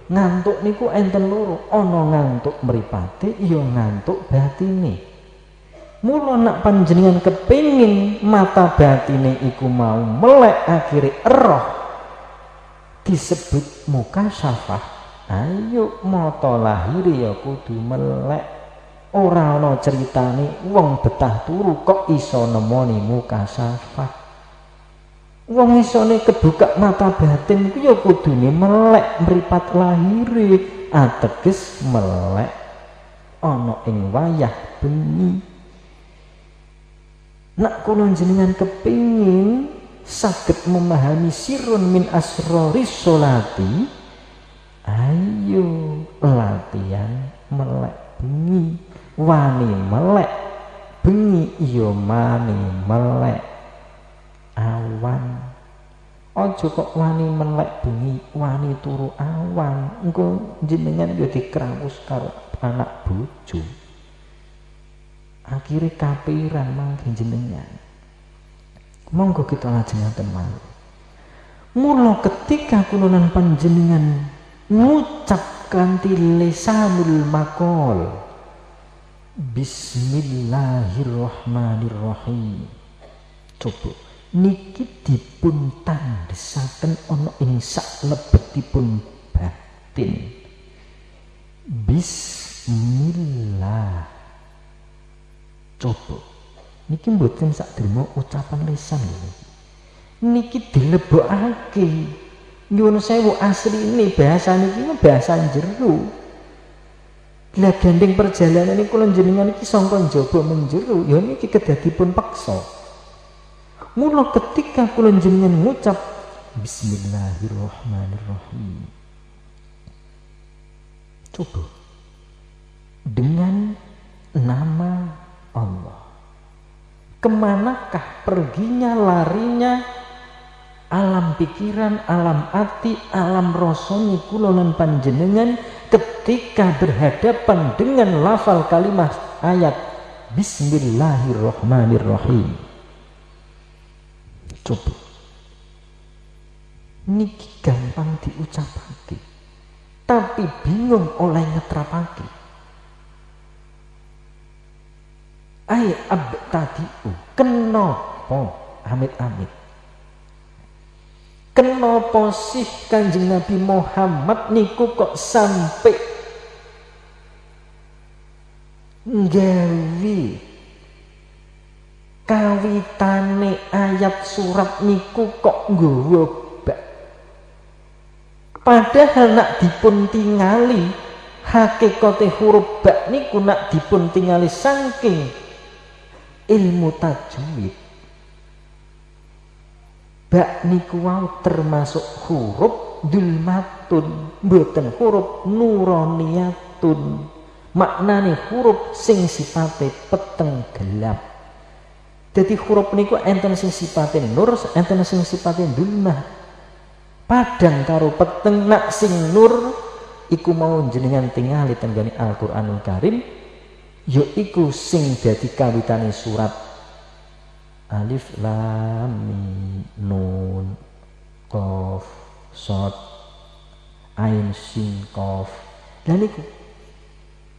Ngantuk niku enten loro, ana ngantuk mripate, iya ngantuk batine. Mula nak panjenengan kepingin mata batine iku mau melek akhire roh disebut muka syafah. Ayo mata lahir ya kudu melek. Ora ana ceritane wong betah turu kok iso nemoni muka syafah. Wong isone kebuka mata batin iku ya kudune melek mripat lahire, ateges melek ana ing wayah bengi. Nak kula jenengan kepingin saged memahami sirun min asrori solati, ayo latihan melek bengi, wani melek bengi iya mani melek awan. Ojo kok wani melek bengi wani turu awan. Engko jenengan yo dikrawus karo anak bojo akhirnya kapiran mangke jenengan. Monggo kita lajengaken malih mula ketika kulonan panjenengan ngucap kanthi lisanul makol Bismillahirrahmanirrahim. Coba niki dipun tandhesaken ana ing saklebetipun batin. Bismillah coba. Niki mboten sak dermo ucapan lisan lho. Niki dilebokake nyuwun sewu ini bahasa niki bahasa jero. Lah gandeng perjalanan ini kula jenengan iki sangka njaba menjero. Ya niki kedadipun paksa. Mula ketika kula jenengan ngucap bismillahirrahmanirrahim. Coba. Dengan nama Allah ke manakah perginya larinya alam pikiran, alam hati, alam rosoni kulonan panjenengan ketika berhadapan dengan lafal kalimat ayat Bismillahirrahmanirrahim. Coba. Niki gampang diucapake. Tapi bingung oleh ngetrapake. Ay abtadiu kenapa? Amit-amit. Kenapa sih kanjeng Nabi Muhammad niku kok sampai nggawi kawitane ayat surat niku kok nggawa padahal nak dipun tingali hakikate huruf bak niku nak dipun tingali saking ilmu tajwid. Bak niku wau termasuk huruf dulmatun. Mboten huruf nuroniyatun maknane huruf sing sifate peteng gelap. Jadi huruf niku enten sing sifate nur enten sing sifate dulmah. Padang karo peteng nak sing nur iku mau jenengan tingali tenggani Al-Qur'anul Karim yo iku sing dadi kawitane surat alif lam nun. Qaf sod ain sin qaf. Dan itu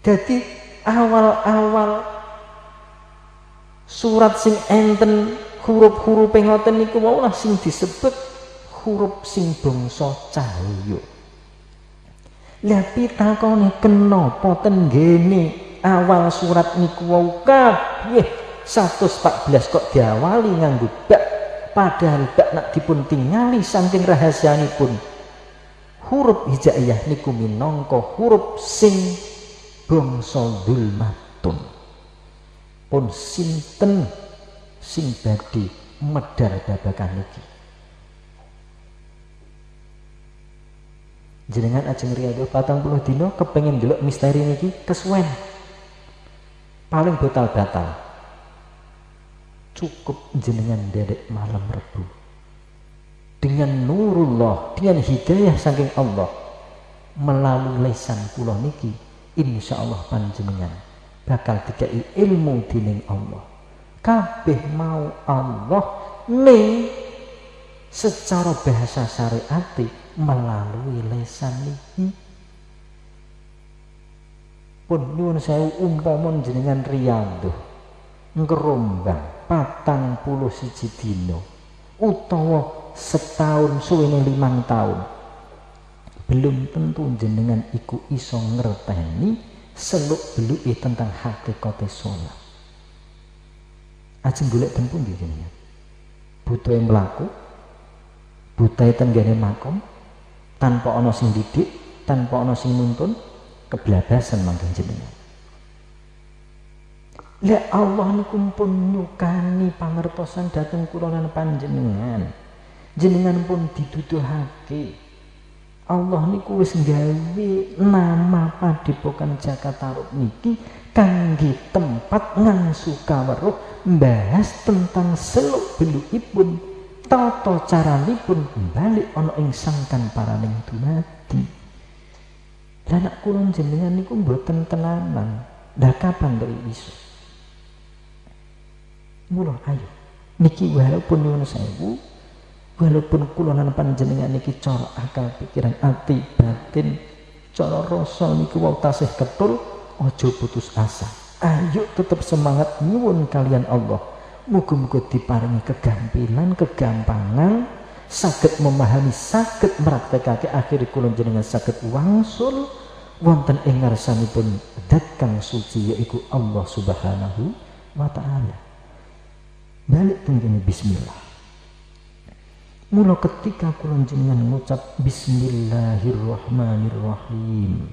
jadi awal-awal surat sing enten huruf-huruf ngoten niku mau lah sing disebut huruf sing bangsa cahya. Lah pitakone kenapa tenggene awal surat niku wau kabeh. 114 kok diawali nganggo bak padahal bak nak dipun tingali saking rahasianipun. Huruf hijaiyah niku minangka huruf sing bangsa dulmatun pun sinten sing badhe medar babakan niki jenengan ajeng riyadhah patang dino kepengen delok misteri niki kesuwen paling batal batal. Cukup jenengan dedek malam rebu. Dengan nurullah dengan hidayah saking Allah melalui lesan kula niki insya Allah panjenengan bakal dikai ilmu dining Allah. Kabeh mau Allah ning secara bahasa syariat melalui lesan niki pun nyuwun saya umpama jenengan riyadhah ngerombang patang puluh siji dino utawa setahun suwene limang tahun belum tentu jenengan iku iso ngerteni seluk beluk tentang hakikat sholat. Ajeng golek den pundi jenengan? Butuh yang melaku butuh tenggane makom tanpa ono sing didik tanpa ono sing nuntun keblabasan mangke jenengan Lek Allah niku pun nyukani pangertosan dateng kula panjenengan. Jenengan pun diduduhake. Allah niku wis gawe nama Padepokan Jakarta niki kangge tempat ngangsu kaweruh bahas tentang seluk belukipun tata caranipun balik ana ing sangkan paraning dumadi. Lah nek kula jenengan niku mboten tenanan. Lah kapan kok iso? Mula ayo. Niki walaupun nyuwun sewu, walaupun kula lan panjenengan niki cara akal pikiran ati batin cara rasa niki wau tasih ketul aja putus asa. Ayo tetap semangat nyuwun kalian Allah. Muga-muga diparingi kegampilan, kegampangan, sakit memahami, sakit meraktekake. Akhir kula jenengan sakit wangsul. Wonten ing ngarsanipun dat kang suci yaiku Allah Subhanahu wa taala. balik tenggene bismillah. Mula ketika kula jenengan ngucap bismillahirrahmanirrahim.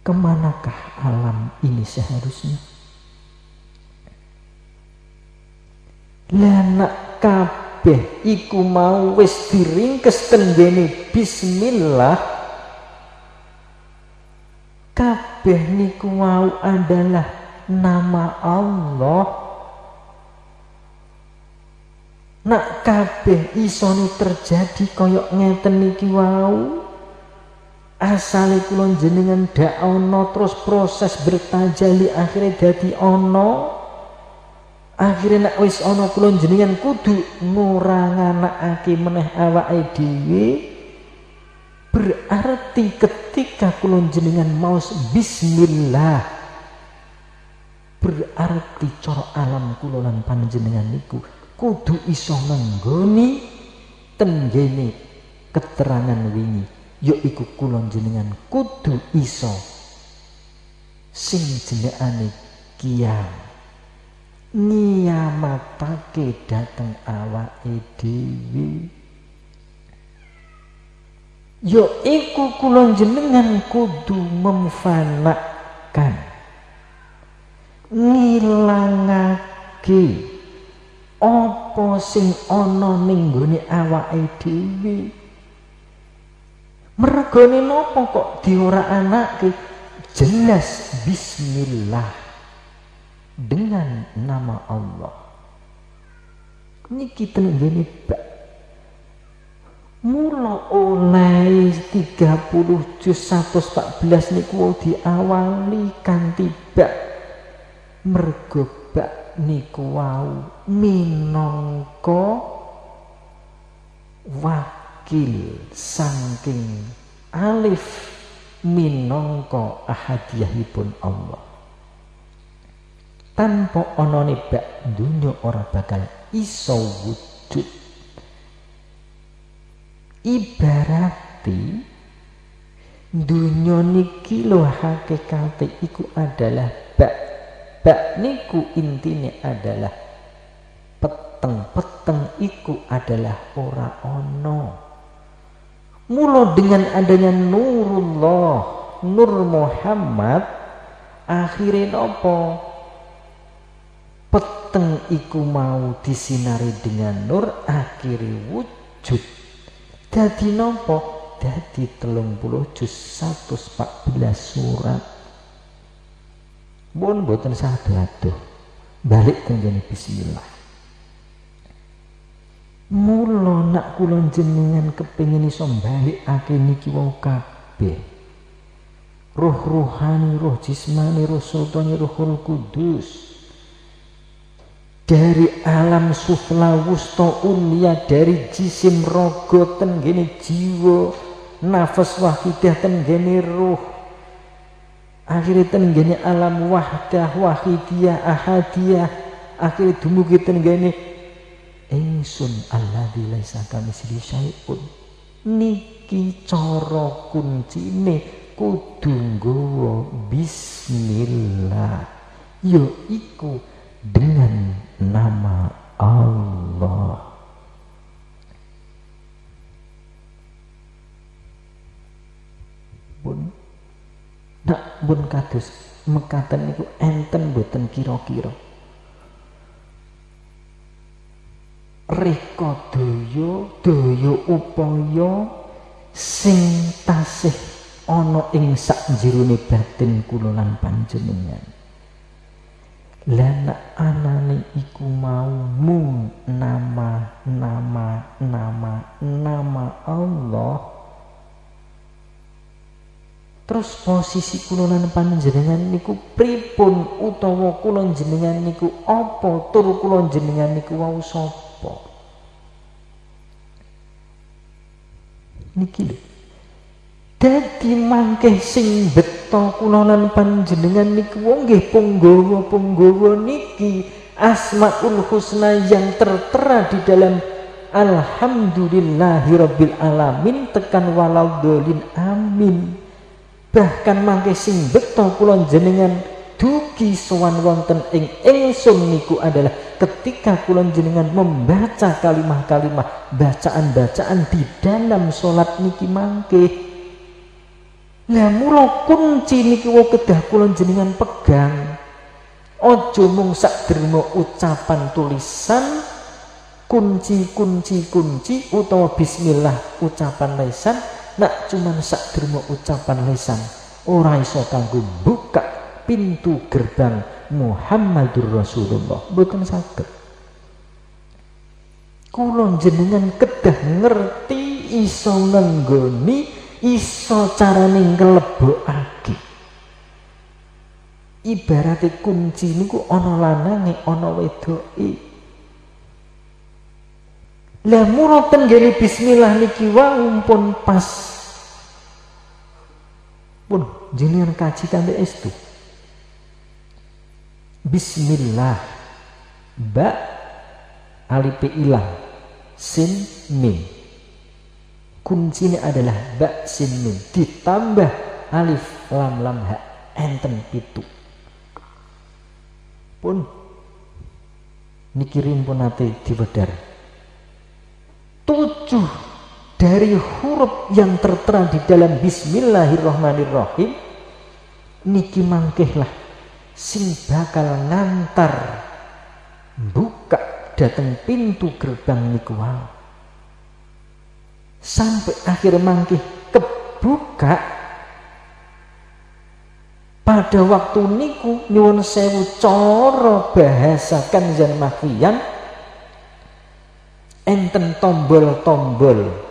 Ke manakah alam ini seharusnya Lanak kabeh iku mau wis diringkes tenggene bismillah. Kabeh niku mau adalah nama Allah. Nak kabeh isone terjadi koyok ngeten niki wau. Asale kula jenengan dak ana terus proses bertajali akhirnya dadi ana akhirnya nak wis ana kula jenengan kudu nguranganakake meneh awake dhewe. Berarti ketika kula jenengan mau bismillah berarti cara alam kula lan panjenengan niku kudu iso menggoni tenggene keterangan wingi yaiku kula jenengan kudu iso sing jenengane kiam ngiyamatake dateng awake dhewe. Yo iku kula jenengan kudu memfanakan ngilangake apa sing ana ning gone awake dhewe. Mergane napa kok diora anake jelas bismillah dengan nama Allah. Niki tenggene bak mula oleh 30 juz 114 niku diawali kanthi bak. Mergo bak niku wau minangka wakil saking alif minangka ahadiyahipun Allah tanpa ana bak dunya ora bakal iso wujud. Ibarati dunya niki lho hakikate iku adalah bak. Bak niku intine adalah peteng peteng iku adalah ora ono mula dengan adanya nurullah nur Muhammad akhirnya nopo peteng iku mau disinari dengan nur akhiri wujud. Dadi nopo dadi telung puluh juz 114 surat. Pun boten sadu aduh balik tenggene bismillah. Mula nak kula jenengan kepengin iso balik ake niki wau kabeh. Roh rohani roh jismani roh sultani rohul kudus dari alam sufla wusta ulia dari jisim rogo tenggene jiwa nafas wahidah tenggene ruh. Akhirnya tenggene alam wahdah wahidiyah ahadiyah. Akhirnya dumugi tenggene ingsun alladzi laisa kamisli syai'un. Niki cara kuncine kudu nggawa bismillah. Yo iku dengan nama Allah. Pun nak pun kados mekaten niku enten boten kira-kira. Reka daya daya upaya sing tasih ana ing sak jerone batin kula lan panjenengan lana anane iku mau mung nama nama nama nama Allah. Terus posisi kulonan panjenengan niku pripun utawa kulon jenengan niku apa? Tur kulon jenengan niku wau sapa? Niki lho dadi mangke sing kula lan panjenengan niku wong nggih punggawa-punggawa niki. Asmaul Husna yang tertera di dalam Alhamdulillahirabbil alamin tekan walau dolin amin. Bahkan mangke sing beto kula jenengan dugi sowan wonten ing ingsun niku adalah ketika kula jenengan membaca kalimah-kalimah bacaan-bacaan di dalam salat niki mangke lah mula kunci niki wo kedah kula jenengan pegang. Ojo mung sak ucapan tulisan kunci-kunci kunci utawa bismillah ucapan lesan nak cuman sak ucapan lesan ora iso kanggo buka pintu gerbang Muhammadur Rasulullah. Mboten saged. Kula jenengan kedah ngerti iso nenggoni iso carane nglebokake ibarat kunci niku ana lanange ana wedoke. Lah murah tenggene bismillah niki wae pun pas. Pun jenengan kaji kanthi estu. Bismillah. Ba Alif ilang. Sin Mim Kuncinya adalah Ba Sin Ditambah Alif Lam Lam Ha. Enten pitu. Pun Nikirim pun nanti diwedar Tujuh dari huruf yang tertera di dalam Bismillahirrahmanirrahim niki mangkehlah sing bakal ngantar buka datang pintu gerbang niku sampai akhir mangkih kebuka. Pada waktu niku nyuwun sewu coro bahasa kanjan mahfian. Enten tombol-tombol.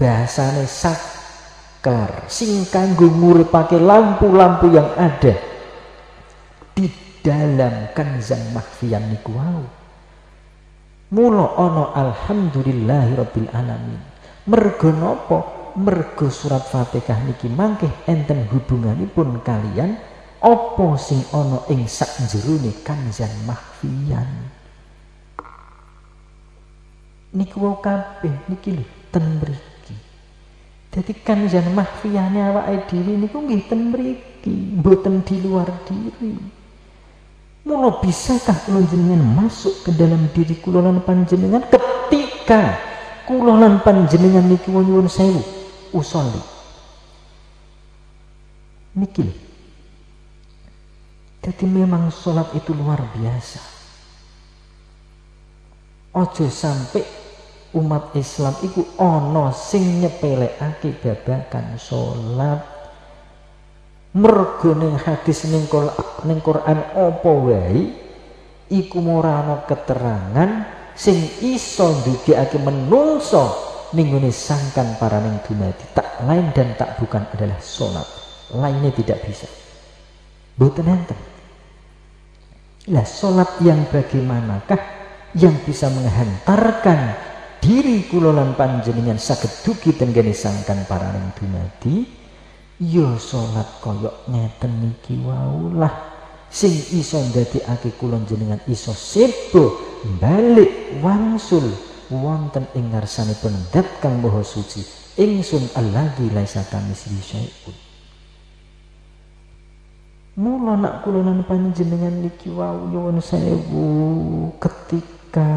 Bahasane saklar sing kanggo nguripake lampu-lampu yang ada di dalam kanzan mahfiyan niku wau. Mula ana alhamdulillahi rabbil alamin mergo napa mergo surat Fatihah niki mangkeh enten hubunganipun kalian apa sing ana ing sak jerone kanzan mahfiyan niku wau kabeh niki lho ten mriki. Dadi kanzan mahfiyane awake dhewe niku nggih ten mriki mboten di luar diri. Mula bisakah kula masuk ke dalam diri kula lan panjenengan ketika kula lan panjenengan niki nyuwun sewu usolli. Niki Jadi memang sholat itu luar biasa. Ojo sampai umat Islam itu ono sing nyepelekake babakan sholat mergo ning hadis ning Quran apa wae iku ora ana keterangan sing iso ndugekake menungso ning sangkan ning dumadi tak lain dan tak bukan adalah salat lainnya tidak bisa. Boten enten? Lah salat yang bagaimanakah yang bisa menghantarkan diri kulolan panjenengan saged dugi tenggene sangkan ning dumadi ya salat koyok ngeten niki waulah sing iso ndadekake kula jenengan iso sebo balik wangsul wonten ing ngarsanipun zat kang maha suci ingsun alladzi laisa kamitsli syai'un. Mula nak kula nan panjenengan niki wau nyuwun sewu ketika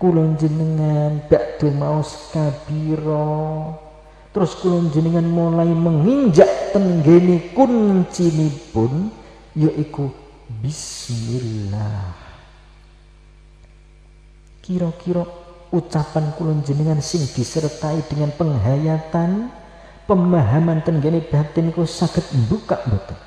kula jenengan bakdo maos kabira terus kulon jenengan mulai menginjak tenggene kunci yaitu bismillah. Kira-kira ucapan kulon jenengan sing disertai dengan penghayatan pemahaman tenggene batin ku sakit buka betul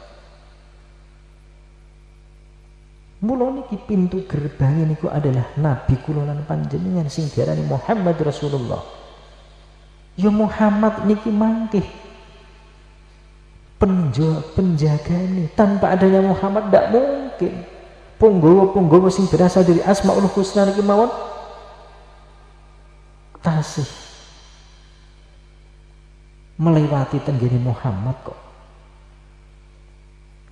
Mula niki pintu gerbang niku adalah nabi kula lan panjenengan sing diarani Muhammad Rasulullah. Ya Muhammad niki mangkih penjaga ini tanpa adanya Muhammad tidak mungkin. Punggawa-punggawa sing berasal dari Asmaul Husna niki mawon. Tasih. Melewati tenggene Muhammad kok.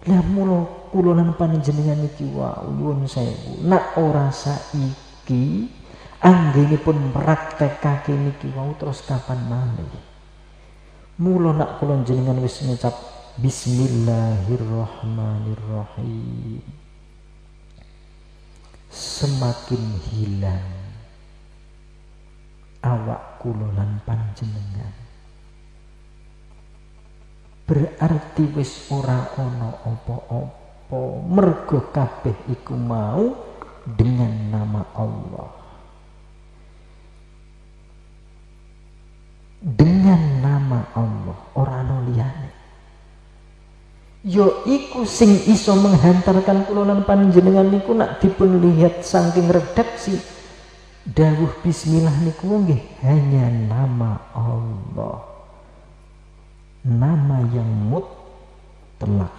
Lah mula kula lan panjenengan niki wau nyuwun sewu. Nak ora saiki pun praktekake niki wau terus kapan malih? Mula nak kula jenengan wis ngucap Bismillahirrahmanirrahim. Semakin hilang awak kulolan panjenengan. Berarti wis ora ono opo-opo mergo kabeh iku mau dengan nama Allah. Dengan nama Allah ora ono liyane yo iku sing iso menghantarkan kulolan panjenengan niku nak dipun lihat saking redaksi. Dawuh bismillah niku nggih hanya nama Allah. Nama yang mutlak.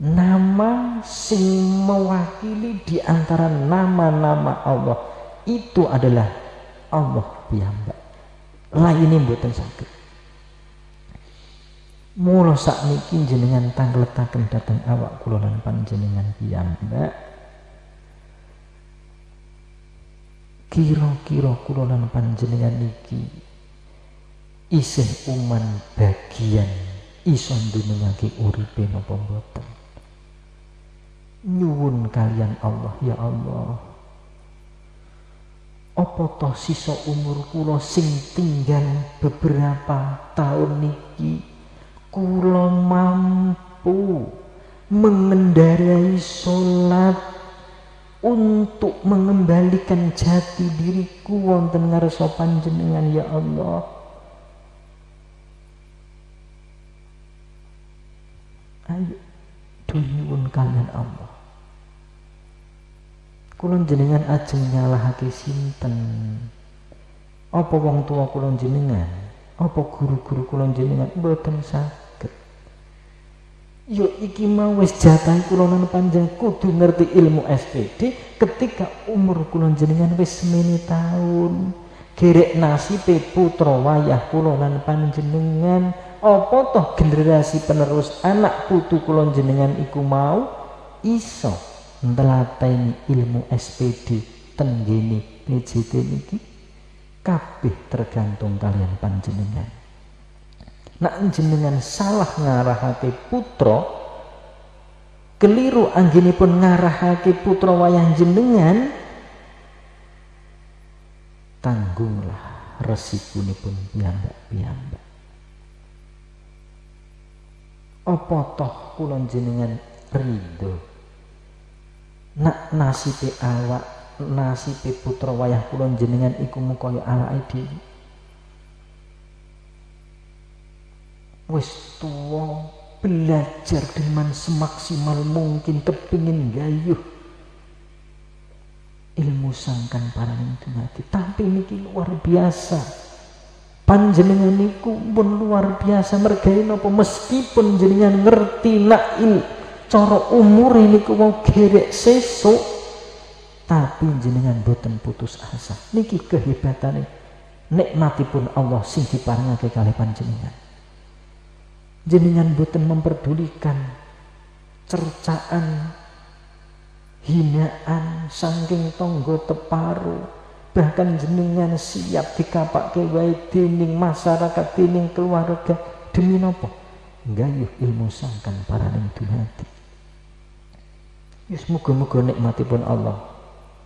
Nama sing mewakili di antara nama-nama Allah itu adalah Allah piyambak. Lainnya mboten sakit Mula sakniki jenengan tangletaken dhateng awak kula lan panjenengan piyambak. Kira-kira kula lan panjenengan niki isih uman bagian iso ndunungake uripe napa mboten. Nyuwun kalian Allah ya Allah. Apa toh sisa umur kula sing tinggal beberapa tahun niki kula mampu mengendarai sholat untuk mengembalikan jati diriku wonten ngarsa panjenengan ya Allah. Ayo dunyuwun kalian Allah. Kula jenengan ajeng nyalahake sinten? Apa wong tua kula jenengan apa guru-guru kula jenengan mboten sah yo iki mau wis jatahe kula panjang kudu ngerti ilmu SPD ketika umur kula jenengan wis semene tahun. Gerek nasibe putra wayah kula lan panjenengan. Apa toh generasi penerus anak putu kula jenengan iku mau? Iso ntelateni ilmu SPD tenggene PJT niki. Kabeh tergantung kalian panjenengan nak jenengan salah ngarahake putra keliru anggenipun ngarahake putra wayang jenengan tanggunglah resikunipun piyambak-piyambak. Apa toh kula jenengan ridho? Nak nasibe awak nasibe putra wayah kula jenengan iku mukaya awake dhewe wis tua belajar dengan semaksimal mungkin kepingin gayuh. Ilmu sangkan para nanti tapi niki luar biasa. Panjenengan niku pun luar biasa. Mergai napa? Meskipun jenengan ngerti nail cara umur ini ku mau gerek sesuk. Tapi jenengan boten putus asa. Niki kehebatane nikmatipun Allah sing diparengake kali panjenengan jenengan boten memperdulikan cercaan hinaan saking tonggo teparu. Bahkan jenengan siap dikapak wae dening masyarakat dening keluarga. Demi nopo gayuh ilmu sangkan para ning dunati Yes, muga-muga nikmatipun Allah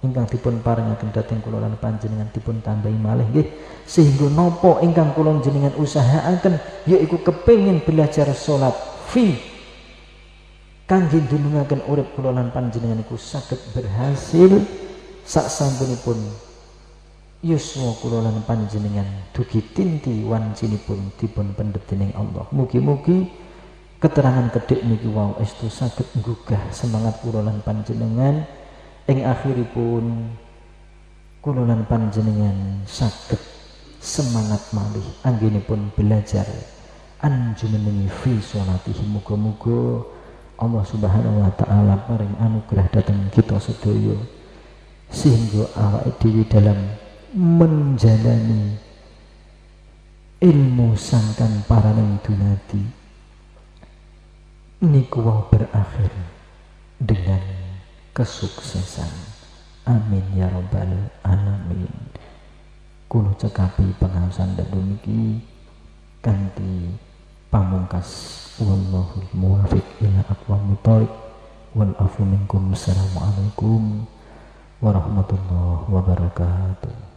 ingkang dipun paringaken dhateng kula lan panjenengan dipun tambahi malih nggih. Sehingga napa ingkang kula jenengan usahaaken yaiku kepengin belajar salat fi. Kangge dunungaken urip kula lan panjenengan iku saged berhasil. Sak sampunipun yuswa kula lan panjenengan dugi tinti wancinipun dipun pendhet dening Allah. Mugi-mugi keterangan kedek niki wau estu saged nggugah semangat kula lan panjenengan ing akhiripun kula lan panjenengan saged semangat malih. Anggenipun belajar anjumenengi fi salatihi. Muga-muga Allah Subhanahu wa taala paring anugerah datang kita sedaya sehingga awak dhewe dalam menjalani ilmu sangkan para dunati niku berakhir dengan kesuksesan. Amin ya robbal alamin. Kulo cekapi pengawasan dan duniki kanti pamungkas. Wallahul muwafiq ila aqwamit thoriq. Wal afu minkum. Assalamualaikum warahmatullahi wabarakatuh